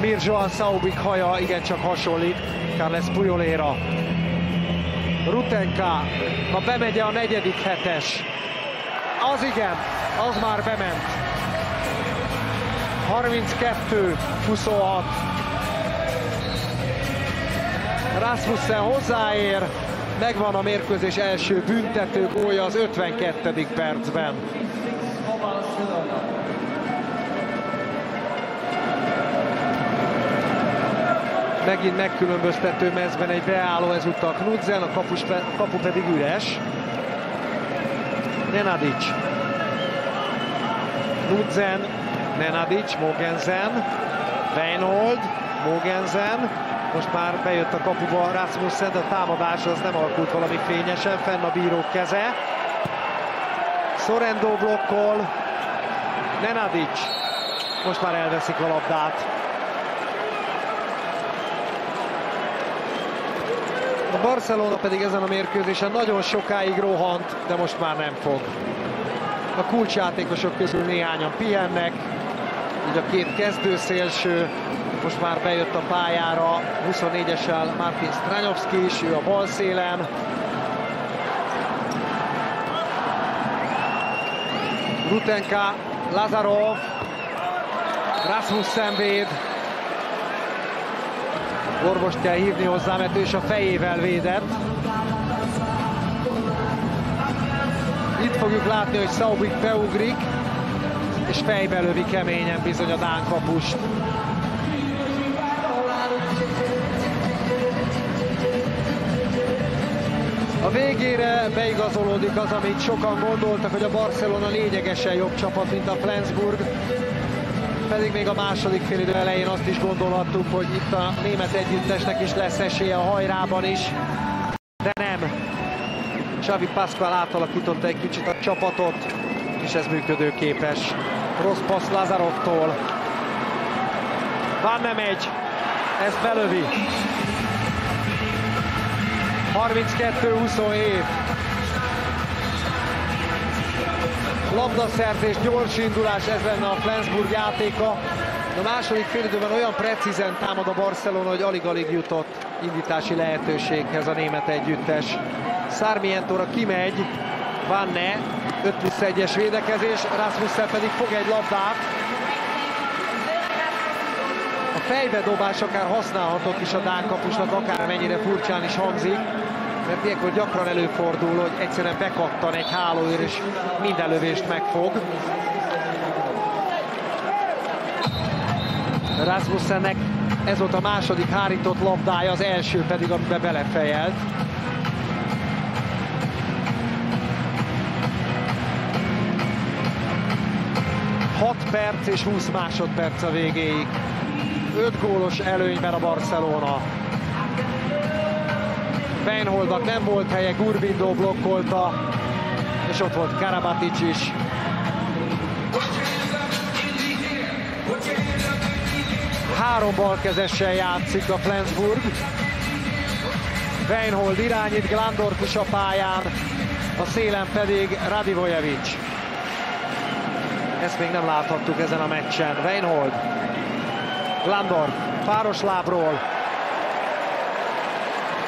Mir Joan Saubik haja igencsak hasonlít Carles Pujoléra. Rutenka, na bemegy a negyedik hetes. Az igen, az már bement. 32-26. Rasmussen hozzáér, megvan a mérkőzés első büntető gólja az 52. percben. Megint megkülönböztető mezben egy beálló ezúttal Knudsen, a kapus, kapu pedig üres. Nenadic. Knudsen, Nenadic, Mogensen, Weinhold, Mogensen, most már bejött a kapuba Rasmussen, de a támadás az nem alakult valami fényesen, fenn a bírók keze. Sorendo blokkol, Nenadic, most már elveszik a labdát. A Barcelona pedig ezen a mérkőzésen nagyon sokáig rohant, de most már nem fog. A kulcsjátékosok közül néhányan pihennek, így a két kezdőszélső most már bejött a pályára 24-essel Martin Stranyovski is, ő a bal szélen. Rutenka, Lazarov, Rasmussen véd, orvost kell hívni hozzá, mert ő is a fejével védett. Itt fogjuk látni, hogy Saubik beugrik, és fejbe lövi keményen bizony a Dán kapust. A végére beigazolódik az, amit sokan gondoltak, hogy a Barcelona lényegesen jobb csapat, mint a Flensburg pedig még a második félidő elején azt is gondolhattuk, hogy itt a német együttesnek is lesz esélye a hajrában is, de nem. Xavi Pascual átalakította egy kicsit a csapatot, és ez működőképes. Rossz passz Lazarovtól. Van nem egy, ezt belövi. 32-27. Labdaszerzés, gyors indulás, ez lenne a Flensburg játéka. A második félidőben olyan precízen támad a Barcelona, hogy alig-alig jutott indítási lehetőséghez a német együttes. Sarmientóra kimegy, Vanne, 5 plusz 1-es védekezés, Rasmussen pedig fog egy labdát. A fejbedobás akár használhatott is a Dán kapusnak, akár mennyire furcsán is hangzik mert ilyenkor gyakran előfordul, hogy egyszerűen bekattan egy hálóér, és minden lövést megfog. Rasmussennek ez volt a második hárított labdája, az első pedig, amiben belefejelt. Hat perc és 20 másodperc a végéig. 5 gólos előnyben a Barcelona. Feinholdak nem volt helye, Gurbindo blokkolta, és ott volt Karabatic is. Három balkezessel játszik a Flensburg. Weinhold irányít, Glandorf is a pályán, a szélen pedig Radivojevic. Ezt még nem láthattuk ezen a meccsen. Weinhold, Glandorf, páros lábról,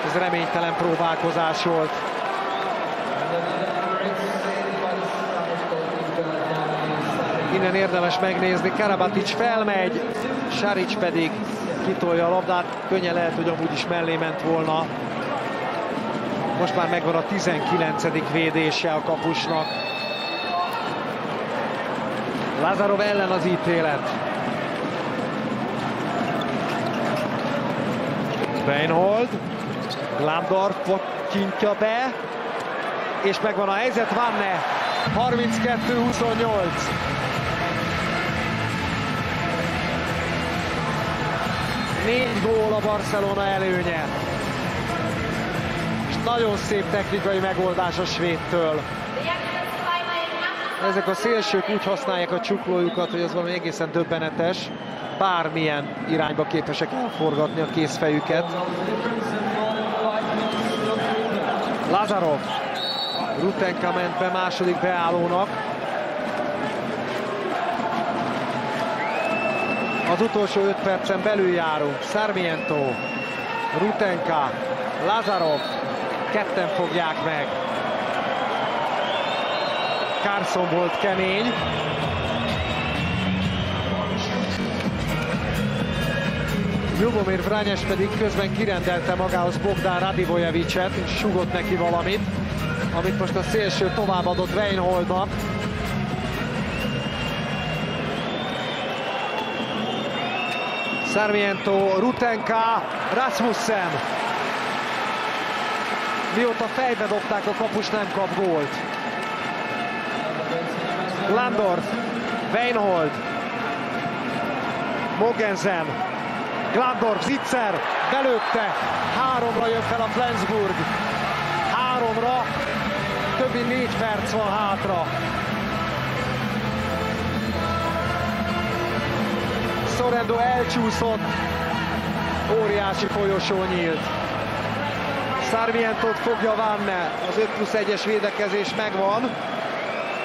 ez reménytelen próbálkozás volt. Innen érdemes megnézni, Karabatic felmegy, Saric pedig kitolja a labdát, könnyen lehet, hogy amúgy is mellé ment volna. Most már megvan a 19. védése a kapusnak. Lazarov ellen az ítélet. Beinhold. Glandorf potyintja be. és megvan a helyzet, Vanne 32-28. Négy gól a Barcelona előnye. És nagyon szép technikai megoldás a svédtől. Ezek a szélsők úgy használják a csuklójukat, hogy az valami egészen döbbenetes. Bármilyen irányba képesek elforgatni a kézfejüket. Lazarov. Rutenka ment be második beállónak. Az utolsó 5 percen belül járunk. Sarmiento, Rutenka, Lazarov. Ketten fogják meg. Carson volt kemény. Ljubomir Vrányes pedig közben kirendelte magához Bogdán Radivojevicet, és sugott neki valamit, amit most a szélső továbbadott Weinholdnak. Sarmiento, Rutenka, Rasmussen. Mióta fejbe dobták a kapus, nem kap gólt. Landorf, Weinhold, Mogensen, Glandorf, Zitzer, belőtte, háromra jön fel a Flensburg, háromra, többi négy perc van hátra. Sorrendo elcsúszott, óriási folyosó nyílt. Sarmientot fogja Vanne, az 5 plusz 1-es védekezés megvan,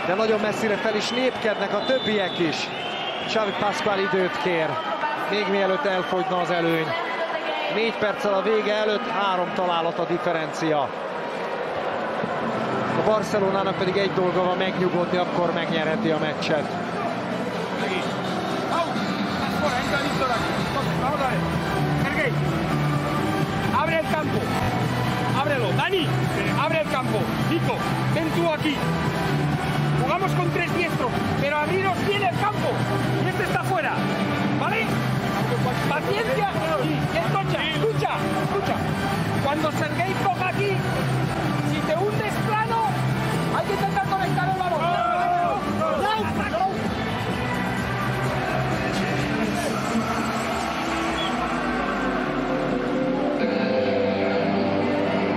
de nagyon messzire fel is népkednek a többiek is. Xavi Pascual időt kér, még mielőtt elfogyna az előny. Négy perccel a vége előtt három találat a differencia. A Barcelonának pedig egy dolga van megnyugodni, akkor megnyerheti a meccset. Abre el campo. Ábrelo. Dani, abre el campo. Nico, ven tú aquí. Jugamos con tres diestros, pero abriros bien el campo. Y este está fuera. ¿Vale? Paciencia y escucha, escucha, escucha. Cuando Sergei coja aquí, si te hundes plano, hay que intentar conectar el balón.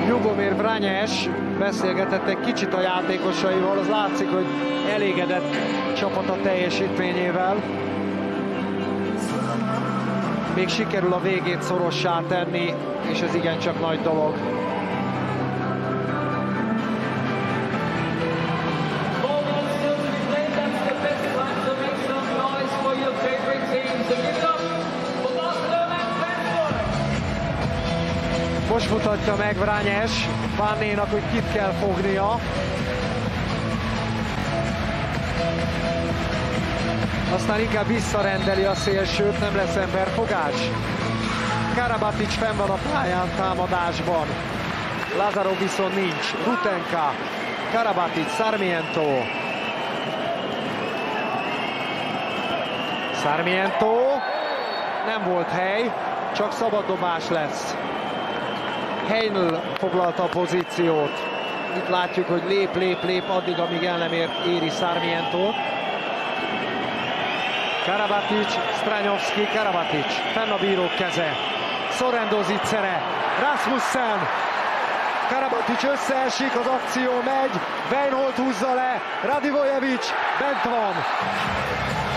Ljubomir Vranyes beszélgetett egy kicsit a játékosaival, az látszik, hogy elégedett csapata teljesítményével. Még sikerül a végét szorossá tenni, és ez igencsak nagy dolog. Most mutatja meg Vrányes Vannénak, hogy kit kell fognia. Aztán inkább visszarendeli a szélsőt, nem lesz emberfogás. Karabatic fenn van a pályán támadásban. Lazarov viszont nincs. Rutenka, Karabatic, Sarmiento. Sarmiento. Nem volt hely, csak szabaddobás lesz. Heinl foglalta a pozíciót. Itt látjuk, hogy lép, lép, lép addig, amíg el nem ér, éri Sarmiento. Karabatic, Stranyovski, Karabatic, fenn a bírók keze. Sorrendo zicsere, Rasmussen, Karabatic összeesik, az akció megy, Weinhold húzza le, Radivojevic bent van.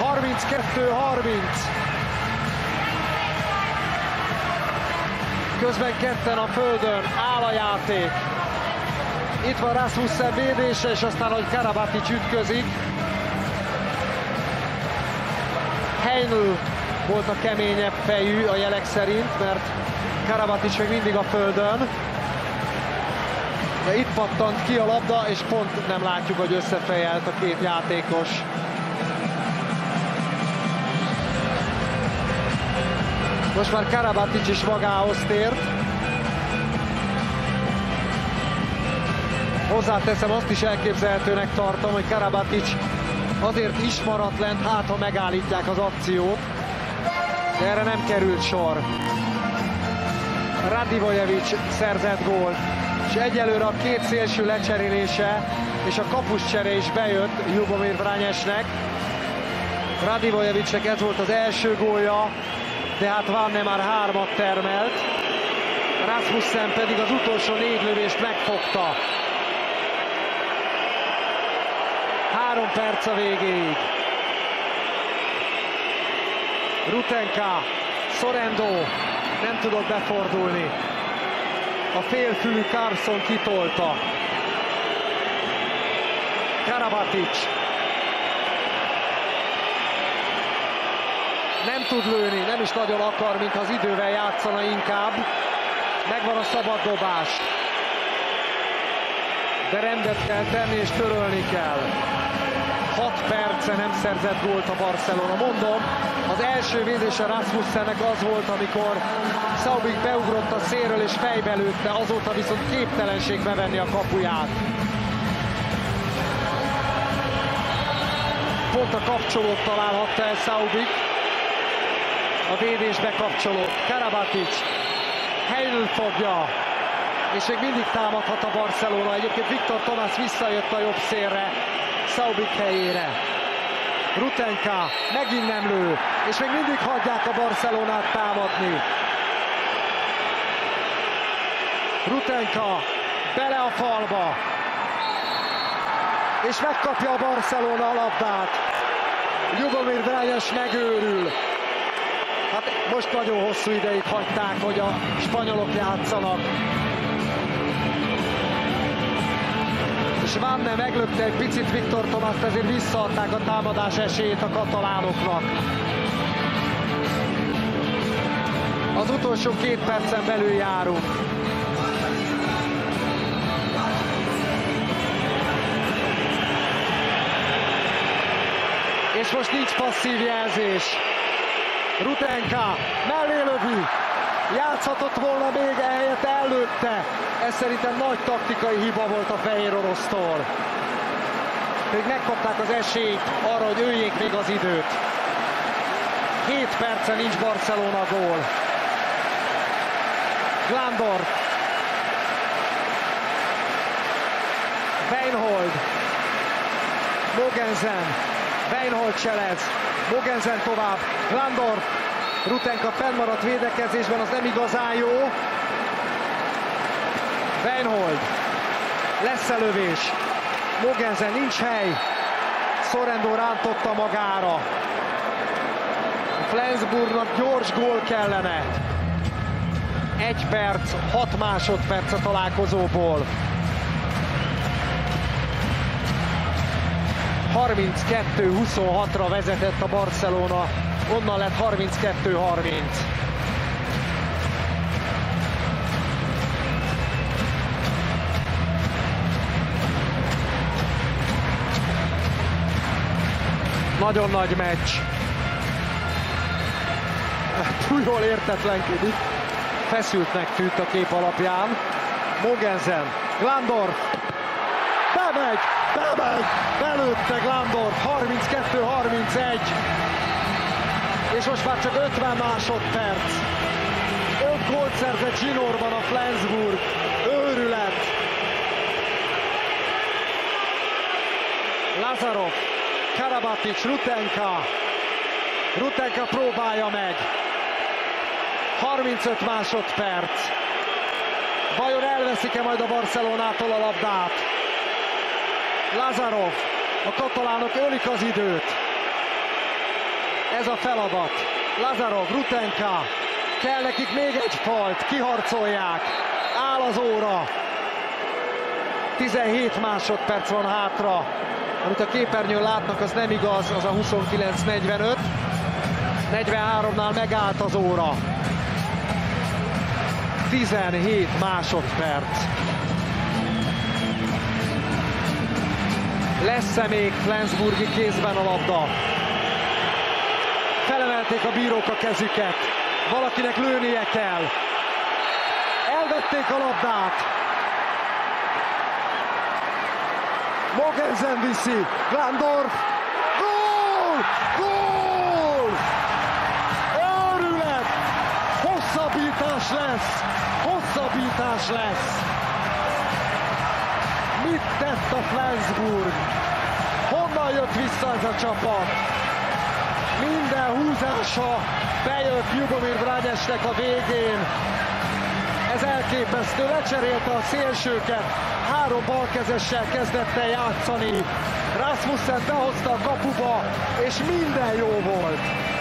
32-30. Közben ketten a földön, áll a játék. Itt van Rasmussen védése, és aztán, hogy Karabatic ütközik. Heinl volt a keményebb fejű a jelek szerint, mert Karabatic még mindig a földön. De itt pattant ki a labda, és pont nem látjuk, hogy összefejelt a két játékos. Most már Karabatic is magához tért. Hozzáteszem, azt is elképzelhetőnek tartom, hogy Karabatic azért is maradt lent, hát ha megállítják az akciót. De erre nem került sor. Radivojevic szerzett gólt, és egyelőre a két szélső lecserélése és a kapus csere is bejött Jubomir Vrányesnek. Radivojevicnek ez volt az első gólja, de hát Vanne már hármat termelt. Rasmussen pedig az utolsó négy lövést megfogta. Három perc a végéig. Rutenka, Sorendo nem tudott befordulni. A félfülű Carson kitolta. Karabatic. Nem tud lőni, nem is nagyon akar, mint az idővel játszana inkább. Megvan a szabad dobás. De rendet kell tenni és törölni kell. 6 perce nem szerzett gólt a Barcelona. Mondom, az első védése Rasmussennek az volt, amikor Saubik beugrott a szélről és fejbe lőtte, azóta viszont képtelenség bevenni a kapuját. Pont a kapcsolót találhatta el Saubik. A védésbe kapcsolót. Karabatic helyül fogja, és még mindig támadhat a Barcelona. Egyébként Viktor Tomás visszajött a jobb szélre, Saubik helyére. Rutenka megint nem lő, és még mindig hagyják a Barcelonát támadni. Rutenka bele a falba, és megkapja a Barcelona a labdát. Jubomir Drányos megőrül. Hát most nagyon hosszú ideig hagyták, hogy a spanyolok játszanak. És Vanne meglökte egy picit Viktor Tomászt, ezért visszaadták a támadás esélyét a katalánoknak. Az utolsó két percen belül járunk. És most nincs passzív jelzés. Rutenka mellé lövi, játszhatott volna még, ehelyett ellőtte. Ez szerintem nagy taktikai hiba volt a fehér orosztól. Még megkapták az esélyt arra, hogy öljék még az időt. 7 perce nincs Barcelona gól. Glandorf. Weinhold. Mogensen. Weinhold cselez. Mogensen tovább. Glandorf. Rutenka fennmaradt védekezésben, az nem igazán jó. Weinhold. Lesz-e lövés? Mogensen nincs hely. Sorendo rántotta magára. Flensburgnak gyors gól kellene. Egy perc, hat másodperc a találkozóból. 32-26-ra vezetett a Barcelona, onnan lett 32-30. Nagyon nagy meccs. Pujol értetlenkedik. Feszültnek tűnt a kép alapján. Mogensen, Glandorf, bemegy, bemegy, belőtte Glandorf, 32-31. És most már csak 50 másodperc. 5 gólt szerzett zsinórban a Flensburg. Őrület. Lazarov, Karabatic, Rutenka. Rutenka próbálja meg. 35 másodperc. Vajon elveszik-e majd a Barcelonától a labdát? Lazarov. A katalánok ölik az időt. Ez a feladat. Lazarov, Rutenka. Kell nekik még egy falt. Kiharcolják. Áll az óra. 17 másodperc van hátra. Amit a képernyőn látnak, az nem igaz, az a 29-45. 43-nál megállt az óra. 17 másodperc. Lesz-e még Flensburgi kézben a labda? Felemelték a bírók a kezüket. Valakinek lőnie kell. Elvették a labdát. Mogensen viszi. Glandorf. Gól! Gól! Őrület! Hosszabbítás lesz! Hosszabbítás lesz! Mit tett a Flensburg? Honnan jött vissza ez a csapat? Minden húzása bejött Jubomir Vrányesnek a végén. Ez elképesztő, lecserélte a szélsőket, három balkezessel kezdett el játszani. Rasmussen behozta a kapuba, és minden jó volt.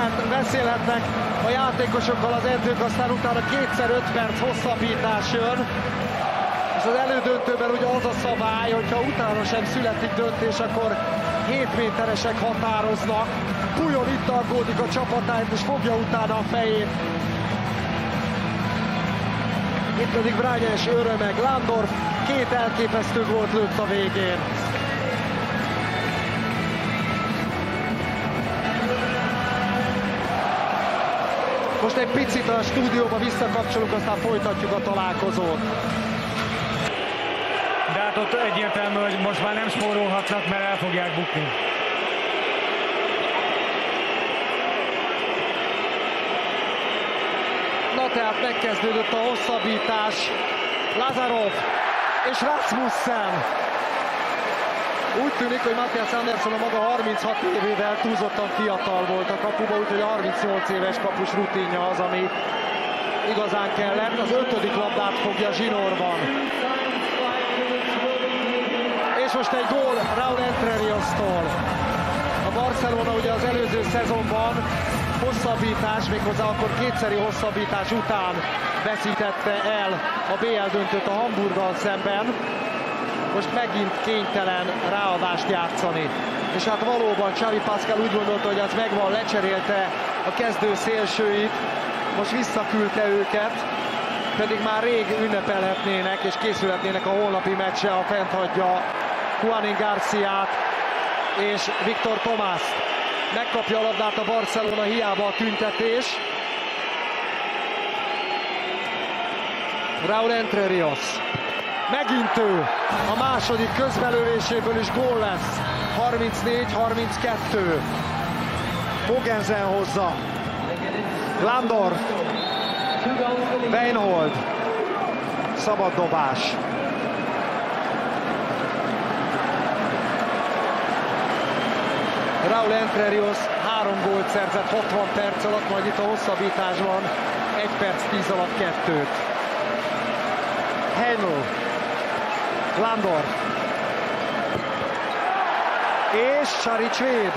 Szünet beszélhetnek a játékosokkal az edzők, aztán utána kétszer 5 perc hosszabbítás jön. És az elődöntőben ugye az a szabály, hogyha utána sem születik döntés, akkor 7 méteresek határoznak. Pujon itt aggódik a csapatáért, és fogja utána a fejét. Itt pedig Brányes öröme, Glandorf két elképesztő gólt lőtt a végén. Most egy picit a stúdióba visszakapcsolunk, aztán folytatjuk a találkozót. De hát ott egyértelmű, hogy most már nem spórolhatnak, mert el fogják bukni. Na tehát megkezdődött a hosszabbítás. Lazarov és Rasmussen. Úgy tűnik, hogy Matthias Andersson a maga 36 évével túlzottan fiatal volt a kapuba, úgyhogy a 38 éves kapus rutinja az, ami igazán kellett. Az ötödik labdát fogja zsinórban. És most egy gól Raúl Entrerios-tól. A Barcelona ugye az előző szezonban hosszabbítás, méghozzá akkor kétszeri hosszabbítás után veszítette el a BL döntőt a Hamburggal szemben. Most megint kénytelen ráadást játszani. És hát valóban Xavi Pascal úgy gondolta, hogy az megvan, lecserélte a kezdő szélsőit, most visszaküldte őket, pedig már rég ünnepelhetnének és készülhetnének a holnapi meccse, ha fent hagyja Juanin Garciát és Viktor Tomás. Megkapja a labdát a Barcelona, hiába a tüntetés. Raúl Entre Rios. Megint ő. A második közbelövéséből is gól lesz. 34-32. Bogenzen hozza. Landor. Weinhold. Szabad dobás. Raúl Entrerios három gólt szerzett 60 perc alatt, majd itt a hosszabbításban 1 perc 10 alatt kettőt. Henl, Landor és Saric véd.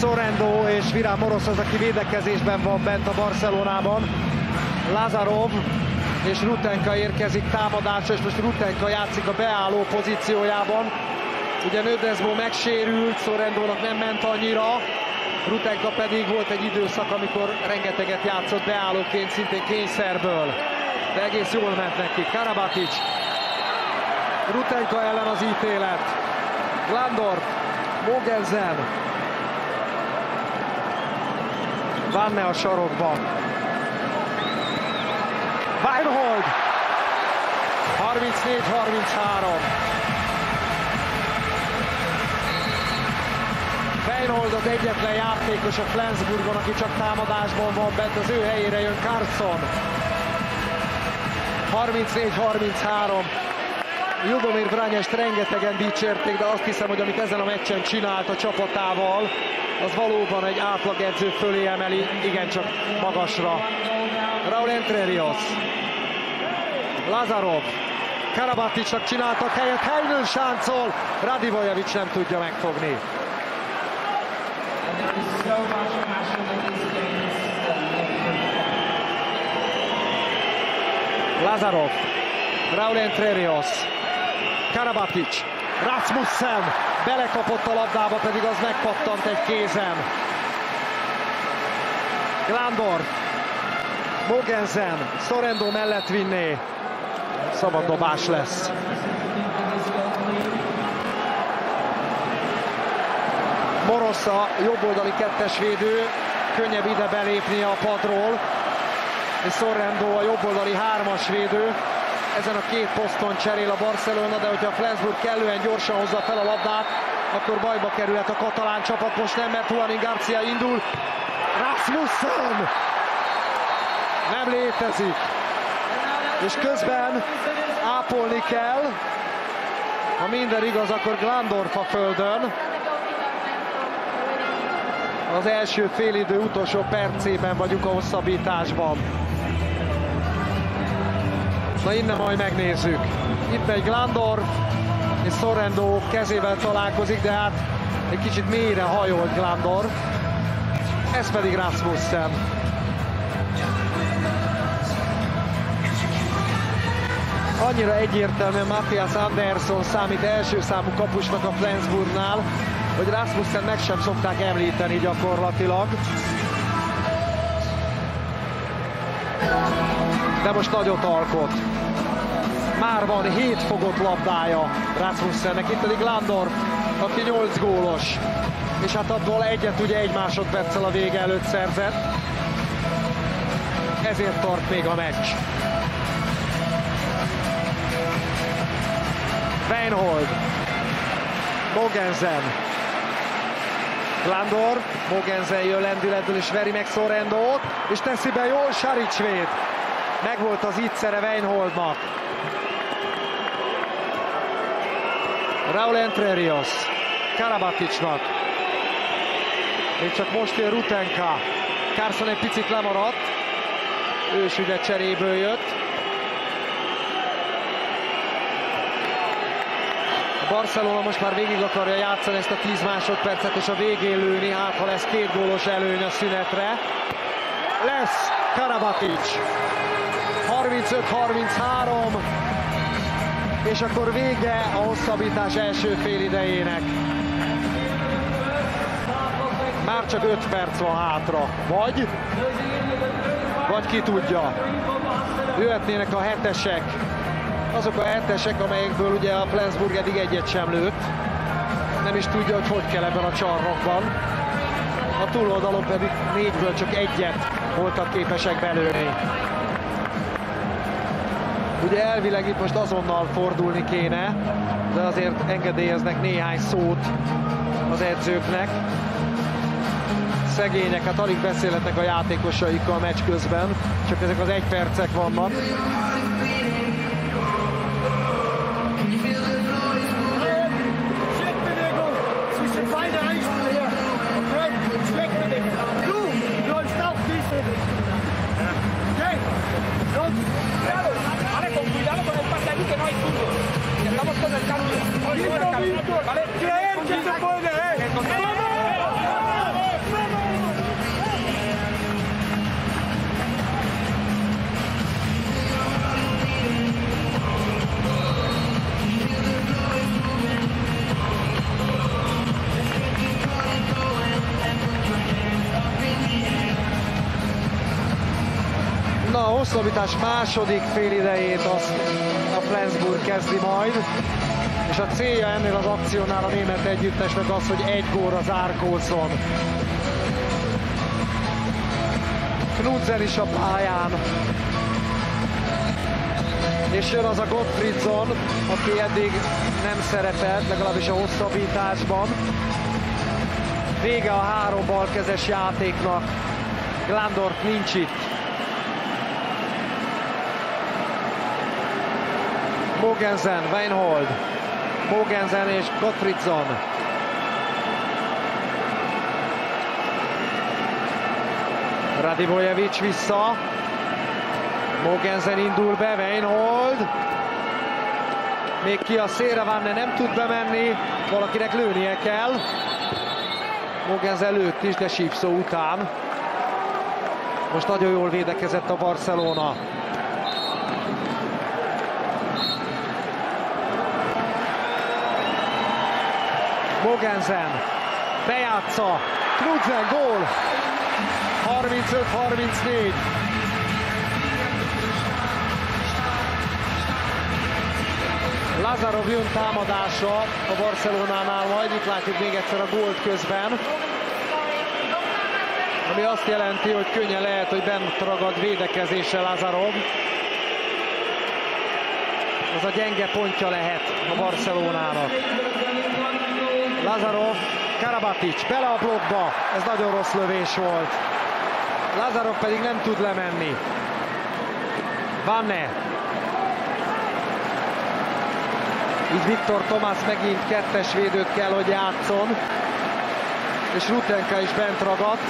Sorendo és Virán Morosz az, aki védekezésben van bent a Barcelonában. Lazarov és Rutenka érkezik támadásra, és most Rutenka játszik a beálló pozíciójában. Ugye Nödezbo megsérült, Sorendónak nem ment annyira, Rutenka pedig volt egy időszak, amikor rengeteget játszott beállóként, szintén kényszerből. De egész jól ment neki. Karabatic, Rutenka ellen az ítélet. Glandorf, Mogensen, Vanne a sarokban. Weinhold. 34-33. Weinhold az egyetlen játékos a Flensburgon, aki csak támadásban van bent, az ő helyére jön Carson. 34-33. Jubomir Vranyest rengetegen dicsérték, de azt hiszem, hogy amit ezen a meccsen csinált a csapatával, az valóban egy átlagedző fölé emeli, igencsak magasra. Raúl Entrerios, Lazarov, Karabaticnak csináltak helyet, Heynőn sáncol, Radivojevic nem tudja megfogni. Lazarov, Raúl Entrerios, Karabatic, Rasmussen, belekapott a labdába, pedig az megpattant egy kézen. Glandor, Mogensen, Sorendo mellett vinné. Szabad dobás lesz. Morosz a jobboldali kettes védő, könnyebb ide belépni a padról. És Sorrendo a jobboldali hármas védő. Ezen a két poszton cserél a Barcelona, de hogyha a Flensburg kellően gyorsan hozza fel a labdát, akkor bajba kerülhet a katalán csapat. Most nem, mert Juanin Garcia indul. Rasmussen! Nem létezik. És közben ápolni kell. Ha minden igaz, akkor Glandorf a földön. Az első félidő utolsó percében vagyunk a hosszabbításban. Na innen majd megnézzük. Itt egy Glandorf, és Sorrendo kezével találkozik, de hát egy kicsit mélyre hajolt Glandorf. Ez pedig Rasmussen. Annyira egyértelműen Matthias Andersson számít első számú kapusnak a Flensburgnál, hogy Rasmussen meg sem szokták említeni gyakorlatilag. De most nagyot alkot. Már van 7 fogott labdája Rasmussennek, itt pedig Landorf, aki 8 gólos. És hát abból egyet ugye egy másodperccel a vége előtt szerzett. Ezért tart még a meccs. Weinhold, Mogensen, Glandor, Mogensen jön lendületből és veri meg Sorrendót, és teszi be jól Saricvéd. Megvolt az ittszere Weinholdnak. Raúl Entrerios, Karabaticnak. Még csak most jön Rutenka. Carson egy picit lemaradt. Ő is ugye cseréből jött. Barcelona most már végig akarja játszani ezt a 10 másodpercet, és a végén lőni, hát ha lesz két gólos előny a szünetre. Lesz Karabatic. 35-33, és akkor vége a hosszabbítás első fél idejének. Már csak 5 perc van hátra. Vagy, vagy ki tudja. Jöhetnének a hetesek, azok a hetesek, amelyekből ugye a Flensburg eddig egyet sem lőtt. Nem is tudja, hogy hogy kell ebben a csarnokban. A túloldalon pedig négyből csak egyet voltak képesek belőni. Ugye elvileg itt most azonnal fordulni kéne, de azért engedélyeznek néhány szót az edzőknek. Szegények, hát alig beszélhetnek a játékosaikkal meccs közben, csak ezek az egy percek vannak. Estamos con el cambio. Con el cambio. Vale. Creer que se puede, a hosszabbítás második fél idejét azt Flensburg kezdi majd, és a célja ennél az akciónál a német együttesnek az, hogy egy gólra zárkózzon. Knudsen is a pályán. És jön az a Gottfriedson, aki eddig nem szerepelt, legalábbis a hosszabbításban. Vége a három balkezes játéknak. Glandorf nincs itt. Mogensen, Weinhold, Mogensen és Gottfriedson. Radivojevic vissza. Mogensen indul be, Weinhold. Még ki a szélre van, de nem tud bemenni. Valakinek lőnie kell. Mogensen lőtt is, de sípszó után. Most nagyon jól védekezett a Barcelona. Mogensen bejátsza, Knudsen gól, 35-34. Lazarov jön támadásra a Barcelonánál majd, itt látjuk még egyszer a gólt közben. ami azt jelenti, hogy könnyen lehet, hogy bent ragad védekezéssel Lazarov. Ez a gyenge pontja lehet a Barcelonának. Lazarov, Karabatic, bele a blokkba, ez nagyon rossz lövés volt. Lazarov pedig nem tud lemenni. Vanne. Így Viktor Tomás megint kettes védőt kell, hogy játszon. És Rutenka is bent ragadt.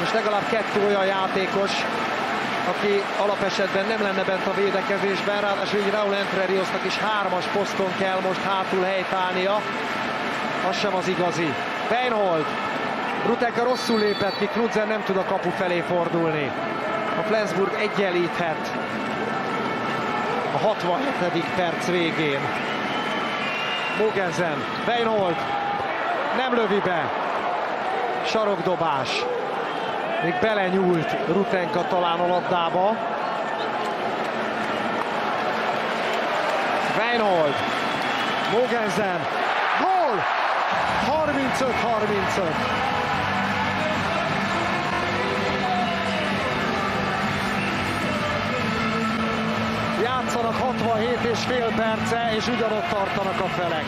Most legalább kettő olyan játékos, aki alapesetben nem lenne bent a védekezésben, ráadásul így Raúl Entreriosnak is hármas poszton kell most hátul helytálnia. Az sem az igazi. Beinhold. Rutenka rosszul lépett ki, Knudsen nem tud a kapu felé fordulni. A Flensburg egyenlíthet a 67. perc végén. Mogensen, Beinhold, nem lövi be. Sarokdobás. Még belenyúlt Rutenka talán a labdába. Weinhold, Mogensen, gól! 35-35. Játszanak 67 és fél perce, és ugyanott tartanak a felek.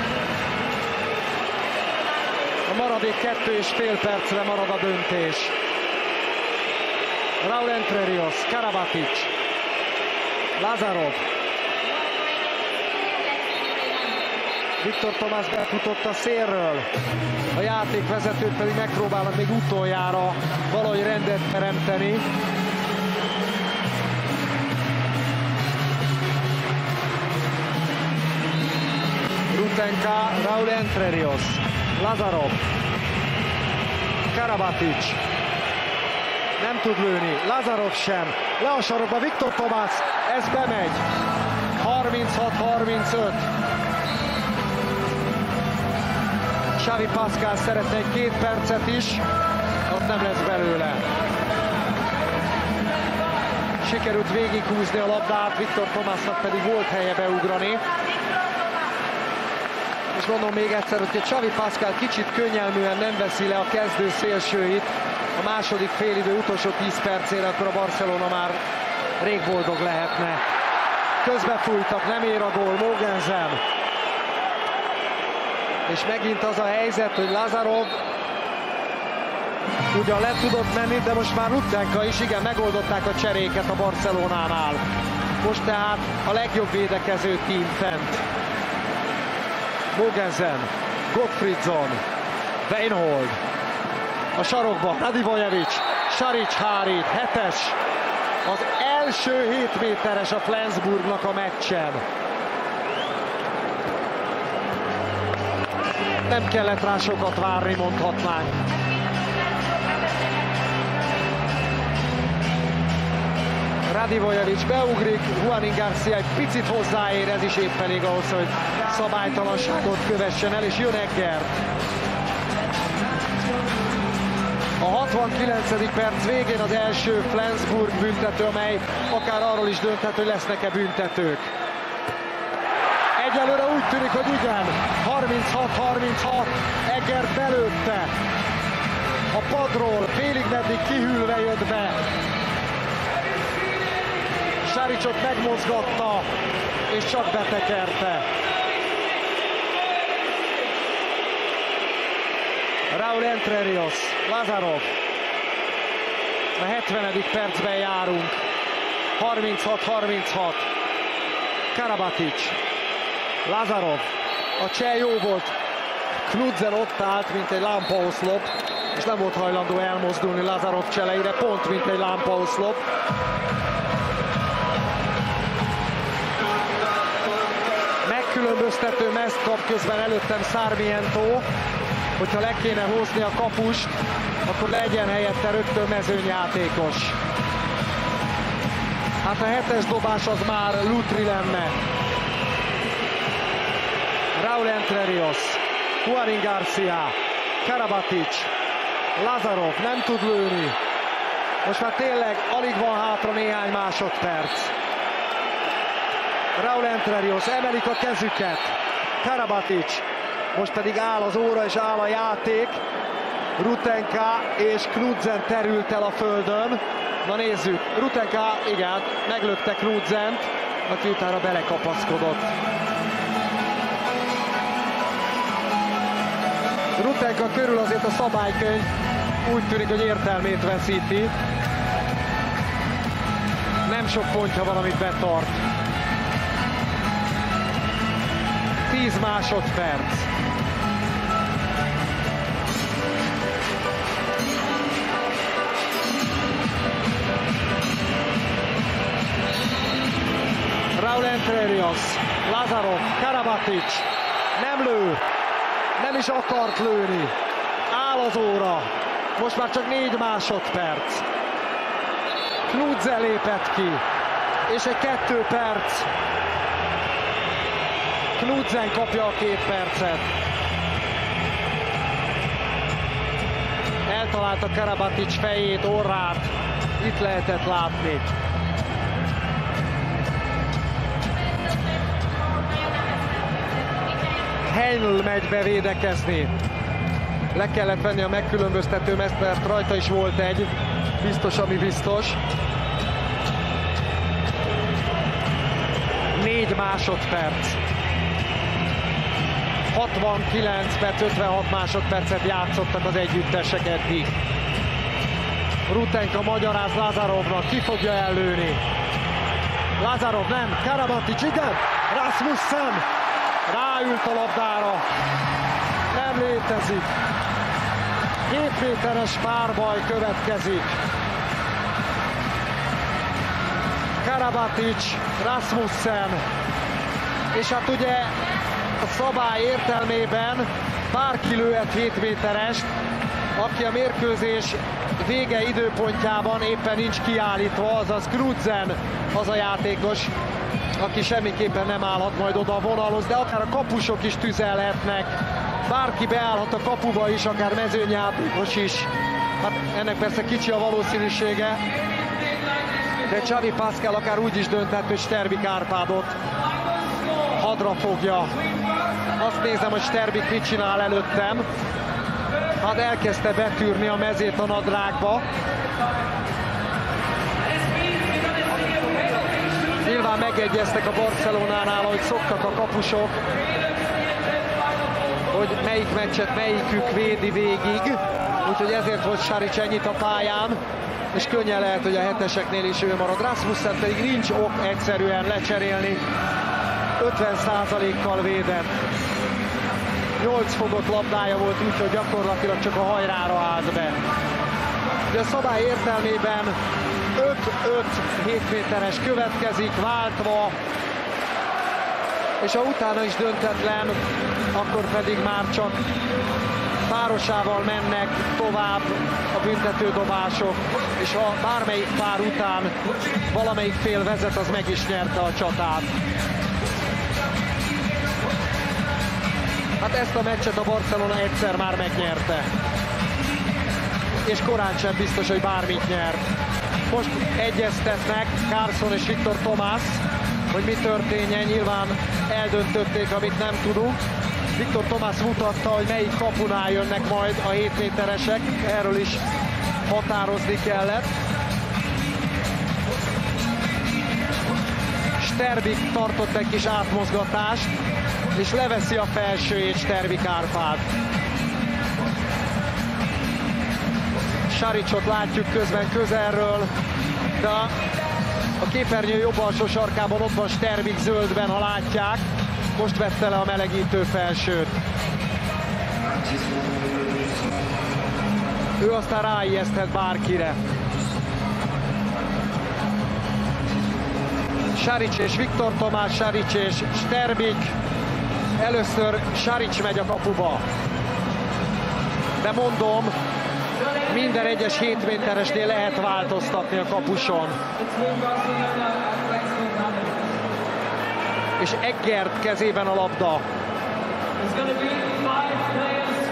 A maradék kettő és fél percre marad a döntés. Raúl Entrerios, Karabatic, Lazarov, Viktor Tomás befutott a szélről. A játékvezetők pedig megpróbálnak még utoljára valahogy rendet teremteni. Rutenka, Raúl Entrerios, Lazarov, Karabatic, nem tud lőni, Lazarov sem, le a sarokba, Viktor Tomás, ez bemegy, 36-35. Xavi Pascal szeretne egy két percet is, ott nem lesz belőle. Sikerült végighúzni a labdát, Viktor Tomásnak pedig volt helye beugrani. És mondom még egyszer, hogy Xavi Pascal kicsit könnyelműen nem veszi le a kezdő szélsőit a második félidő utolsó 10 percére, akkor a Barcelona már rég boldog lehetne. Közbefújtak, nem ér a gól, Mogensen. És megint az a helyzet, hogy Lazarov ugyan le tudott menni, de most már Rutenka is, igen, megoldották a cseréket a Barcelonánál. Most tehát a legjobb védekező tím fent. Mogensen, Gottfriedson, Weinhold, a sarokba, Radivojevic, Saric hárít, hetes, az első 7 méteres a Flensburgnak a meccsen. Nem kellett rá sokat várni, mondhatnánk. Radivojevic beugrik, Juanin Garcia egy picit hozzáér, ez is épp elég ahhoz, hogy szabálytalanságot kövessen el, és jön Eggert. A 69. perc végén az első Flensburg büntető, amely akár arról is dönthet, hogy lesznek-e büntetők. Egyelőre úgy tűnik, hogy igen. 36-36, Eggert belőtte. A padról félig meddig kihűlve jött be. Saricsot megmozgatta, és csak betekerte. Raúl Entrerios, Lazarov. A 70. percben járunk. 36-36. Karabatic. Lazarov. A cseh jó volt. Knudsen ott állt, mint egy lámpaoszlop, és nem volt hajlandó elmozdulni Lazarov cseleire, pont mint egy lámpaoszlop. Megkülönböztető meszt kap közben előttem Sarmiento, hogyha le kéne hozni a kapust, akkor legyen helyette rögtön mezőnyjátékos. Hát a hetes dobás az már Lutri lenne. Raúl Entrerios, Juanin Garcia, Karabatic, Lazarov nem tud lőni. Most már tényleg alig van hátra néhány másodperc. Raúl Entrerios emelik a kezüket. Karabatic most pedig áll az óra és áll a játék. Rutenka és Knudsen terült el a földön. Na nézzük, Rutenka, igen, meglökte Knudzent, aki utána belekapaszkodott. Rutenka körül azért a szabálykönyv úgy tűnik, hogy értelmét veszíti. Nem sok pontja van, amit betart. 10 másodperc. Raúl Entrerios, Lazarov, Karabatic, nem lő, nem is akart lőni, áll az óra, most már csak négy másodperc. Knudze lépett ki, és egy kettő perc. Knudzen kapja a két percet. Eltalálta Karabatic fejét, orrát, itt lehetett látni. Heinl megy be. Le kellett venni a megkülönböztető mert rajta is volt egy. Biztos, ami biztos. Négy másodperc. 69 perc, 56 másodpercet játszottak az együttesek eddig. Rutenka magyaráz Lazarovnak, ki fogja ellőni. Lazarov nem, Karabatic igen, Rasmussen ráült a labdára, nem létezik. 7 méteres párbaj következik. Karabatic, Rasmussen, és hát ugye a szabály értelmében bárki lőhet 7 méterest, aki a mérkőzés vége időpontjában éppen nincs kiállítva, azaz Knudsen az a játékos, aki semmiképpen nem állhat majd oda a vonalhoz, de akár a kapusok is tüzelhetnek, bárki beállhat a kapuba is, akár mezőnyjátékos is. Hát ennek persze kicsi a valószínűsége, de Csavi Pascal akár úgy is dönthet, hogy Sterbik Árpádot hadra fogja. Azt nézem, hogy Sterbik mit csinál előttem. Hát elkezdte betűrni a mezét a nadrágba. Nyilván megegyeztek a Barcelonánál, hogy szoktak a kapusok, hogy melyik meccset melyikük védi végig. Úgyhogy ezért volt Saric ennyit a pályán, és könnyen lehet, hogy a heteseknél is ő marad. Rasmussen pedig nincs ok egyszerűen lecserélni. 50%-kal védett. 8 fogott labdája volt, úgyhogy gyakorlatilag csak a hajrára állt be. De a szabály értelmében 5-5 7 méteres következik, váltva, és ha utána is döntetlen, akkor pedig már csak párosával mennek tovább a büntetődobások, és ha bármelyik pár után valamelyik fél vezet, az meg is nyerte a csatát. Hát ezt a meccset a Barcelona egyszer már megnyerte. És korán sem biztos, hogy bármit nyert. Most egyeztetnek Carson és Viktor Tomás, hogy mi történjen, nyilván eldöntötték, amit nem tudunk. Viktor Tomás mutatta, hogy melyik kapunál jönnek majd a 7 méteresek, erről is határozni kellett. Sterbik tartott egy kis átmozgatást, és leveszi a felsőjét Sterbik Árpád. Saricsot látjuk közben közelről, de a képernyő jobb alsó sarkában ott van Sterbik zöldben, ha látják. Most vette le a melegítő felsőt. Ő aztán ráijeszthet bárkire. Saric és Viktor Tomás, Saric és Sterbik. Először Saric megy a kapuba. De mondom, minden egyes 7 méteresnél lehet változtatni a kapuson. És Eggert kezében a labda.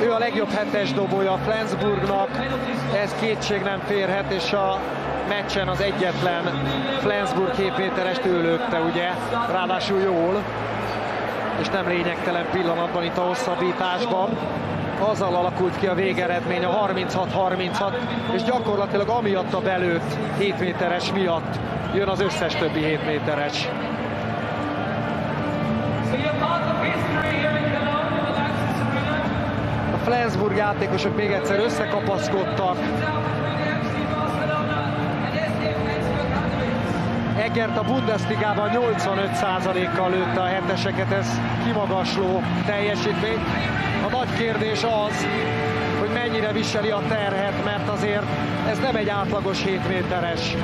Ő a legjobb hetes dobója a Flensburgnak, ez kétség nem férhet, és a meccsen az egyetlen Flensburg 7 méterest ő lőtte, ugye, ráadásul jól, és nem lényegtelen pillanatban itt a hosszabbításban. Azzal alakult ki a végeredmény, a 36-36, és gyakorlatilag amiatt a belőtt 7 méteres miatt jön az összes többi 7 méteres. A Flensburg játékosok még egyszer összekapaszkodtak, Egert a Bundesligában 85%-kal lőtte a heteseket, ez kimagasló teljesítmény. A nagy kérdés az, hogy mennyire viseli a terhet, mert azért ez nem egy átlagos 7 méteres.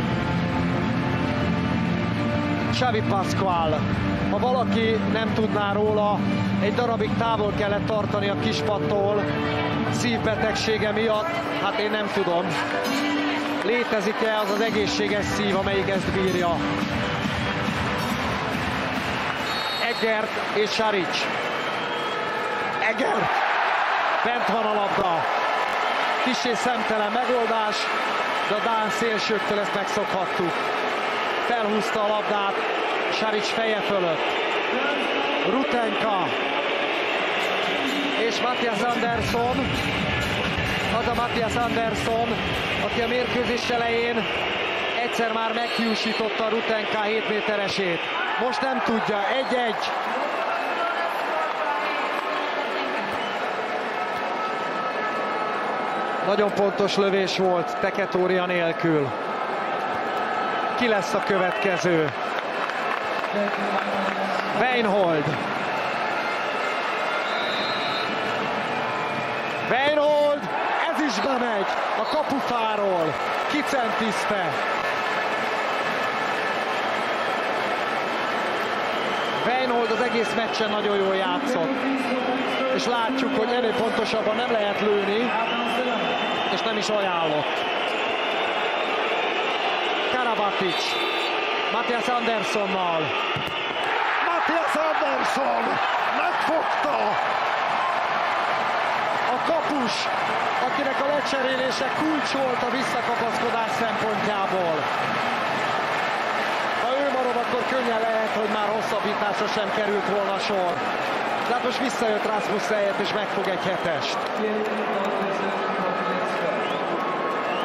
Xavi Pascual. Ha valaki nem tudná róla, egy darabig távol kellett tartani a kispattól szívbetegsége miatt, hát én nem tudom. Létezik-e az az egészséges szív, amelyik ezt bírja? Egert és Saric. Egert! Bent van a labda. Kissé szemtelen megoldás, de a Dán szélsőktől ezt megszokhattuk. Felhúzta a labdát Saric feje fölött. Rutenka és Matthias Andersson az a Matthias Andersson, aki a mérkőzés elején egyszer már meghiúsította a Rutenka 7 méteresét. Most nem tudja, egy-egy. Nagyon pontos lövés volt Teketória nélkül. Ki lesz a következő? Weinhold. Weinhold, is bemegy a kapufáról. Kicentiszte. Weinhold az egész meccsen nagyon jól játszott. És látjuk, hogy ennél pontosabban nem lehet lőni, és nem is ajánlott. Karabatic, Matthias Anderssonnal. Matthias Andersson megfogta kapus, akinek a lecserélése kulcs volt a visszakapaszkodás szempontjából. Ha ő marad, akkor könnyen lehet, hogy már hosszabbításra sem került volna sor. De most visszajött Rasmus Rejert, és megfog egy hetest.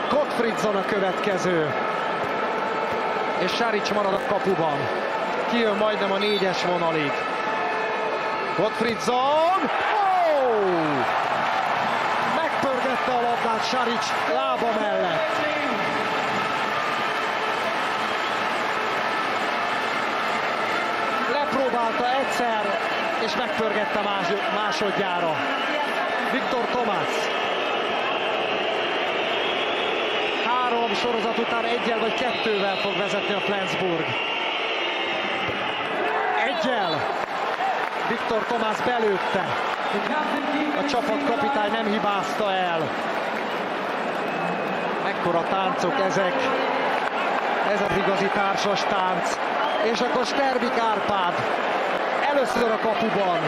Gottfriedson a következő. És Saric marad a kapuban. Kijön majdnem a négyes vonalig. Gottfriedson! Oh! Megpörgette a labdát Saric lába mellett. Lepróbálta egyszer, és megpörgette más, másodjára. Viktor Tomás. Három sorozat után egyel vagy kettővel fog vezetni a Flensburg. Egyel. Viktor Tomás belőtte. A csapat kapitány nem hibázta el. Mekkora táncok ezek. Ez az igazi társas tánc. És akkor Sterbik Árpád először a kapuban.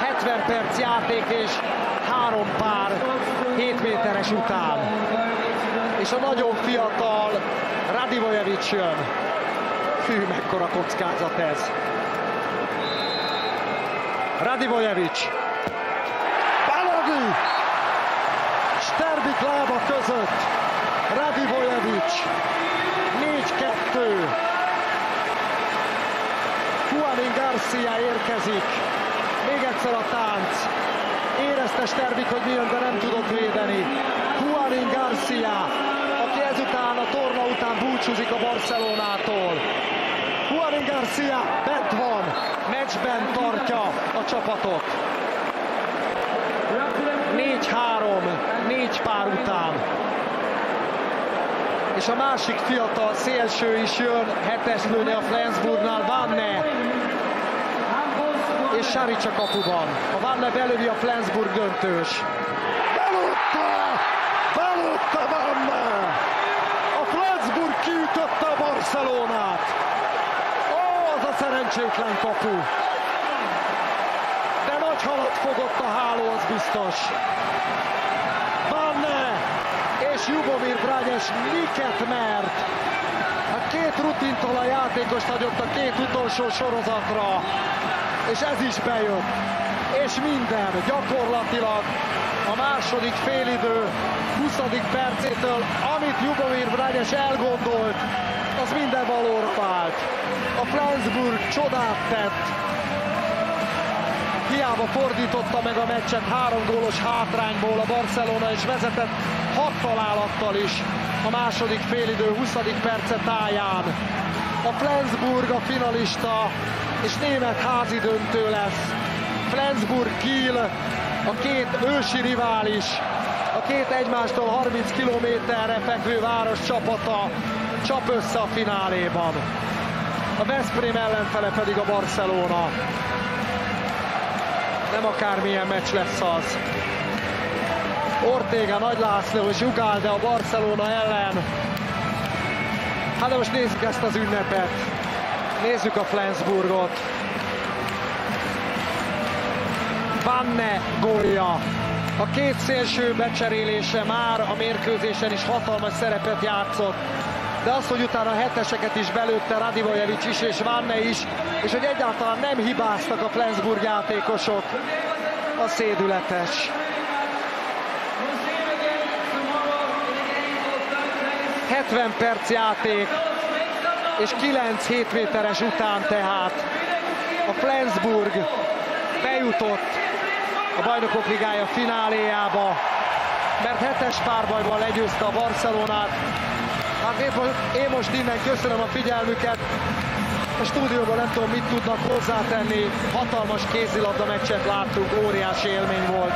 70 perc játék és három pár 7 méteres után. És a nagyon fiatal Radivojevic jön. Fű, mekkora kockázat ez. Radivojevic. Sterbik lába között. Radivojevic. 4-2. Juanin Garcia érkezik. Még egyszer a tánc. Érezte Sterbik, hogy mi jön, de nem tudott védeni. Juanin Garcia, aki ezután a torna után búcsúzik a Barcelonától. Juanin Garcia bent van, meccsben tartja a csapatot. 4-3, négy pár után. És a másik fiatal szélső is jön, hetes lőni a Flensburgnál, Vanne. És Saric a kapuban. A Vanne belövi a Flensburg döntős. Belőtte! Belőtte Vanne! A Flensburg kiütötte a Barcelonát. Ó, az a szerencsétlen kapu. Fogott a háló, az biztos. Vanne és Jubomir Brányes miket mert. A két rutintól a játékos hagyott a két utolsó sorozatra, és ez is bejött. és minden gyakorlatilag a második félidő 20. percétől, amit Jubomir Brányes elgondolt, az minden valóra vált. A Flensburg csodát tett, hiába fordította meg a meccset három gólos hátrányból a Barcelona, és vezetett hat találattal is a második félidő 20. perce táján. A Flensburg a finalista, és német házi döntő lesz. Flensburg Kiel, a két ősi rivális, a két egymástól 30 kilométerre fekvő város csapata csap össze a fináléban. A Veszprém ellenfele pedig a Barcelona. Nem akármilyen meccs lesz az. Ortega, Nagy László és Ugalde a Barcelona ellen. Hát de most nézzük ezt az ünnepet. Nézzük a Flensburgot. Vanne gólja. A két szélső becserélése már a mérkőzésen is hatalmas szerepet játszott. De az, hogy utána heteseket is belőtte Radivojevic is és Vanne is, és hogy egyáltalán nem hibáztak a Flensburg játékosok, a szédületes. 70 perc játék, és 9 7 méteres után tehát a Flensburg bejutott a Bajnokok Ligája fináléjába, mert hetes párbajban legyőzte a Barcelonát. Hát én, én most innen köszönöm a figyelmüket. A stúdióban nem tudom, mit tudnak hozzátenni. Hatalmas kézilabda meccset láttunk, óriási élmény volt.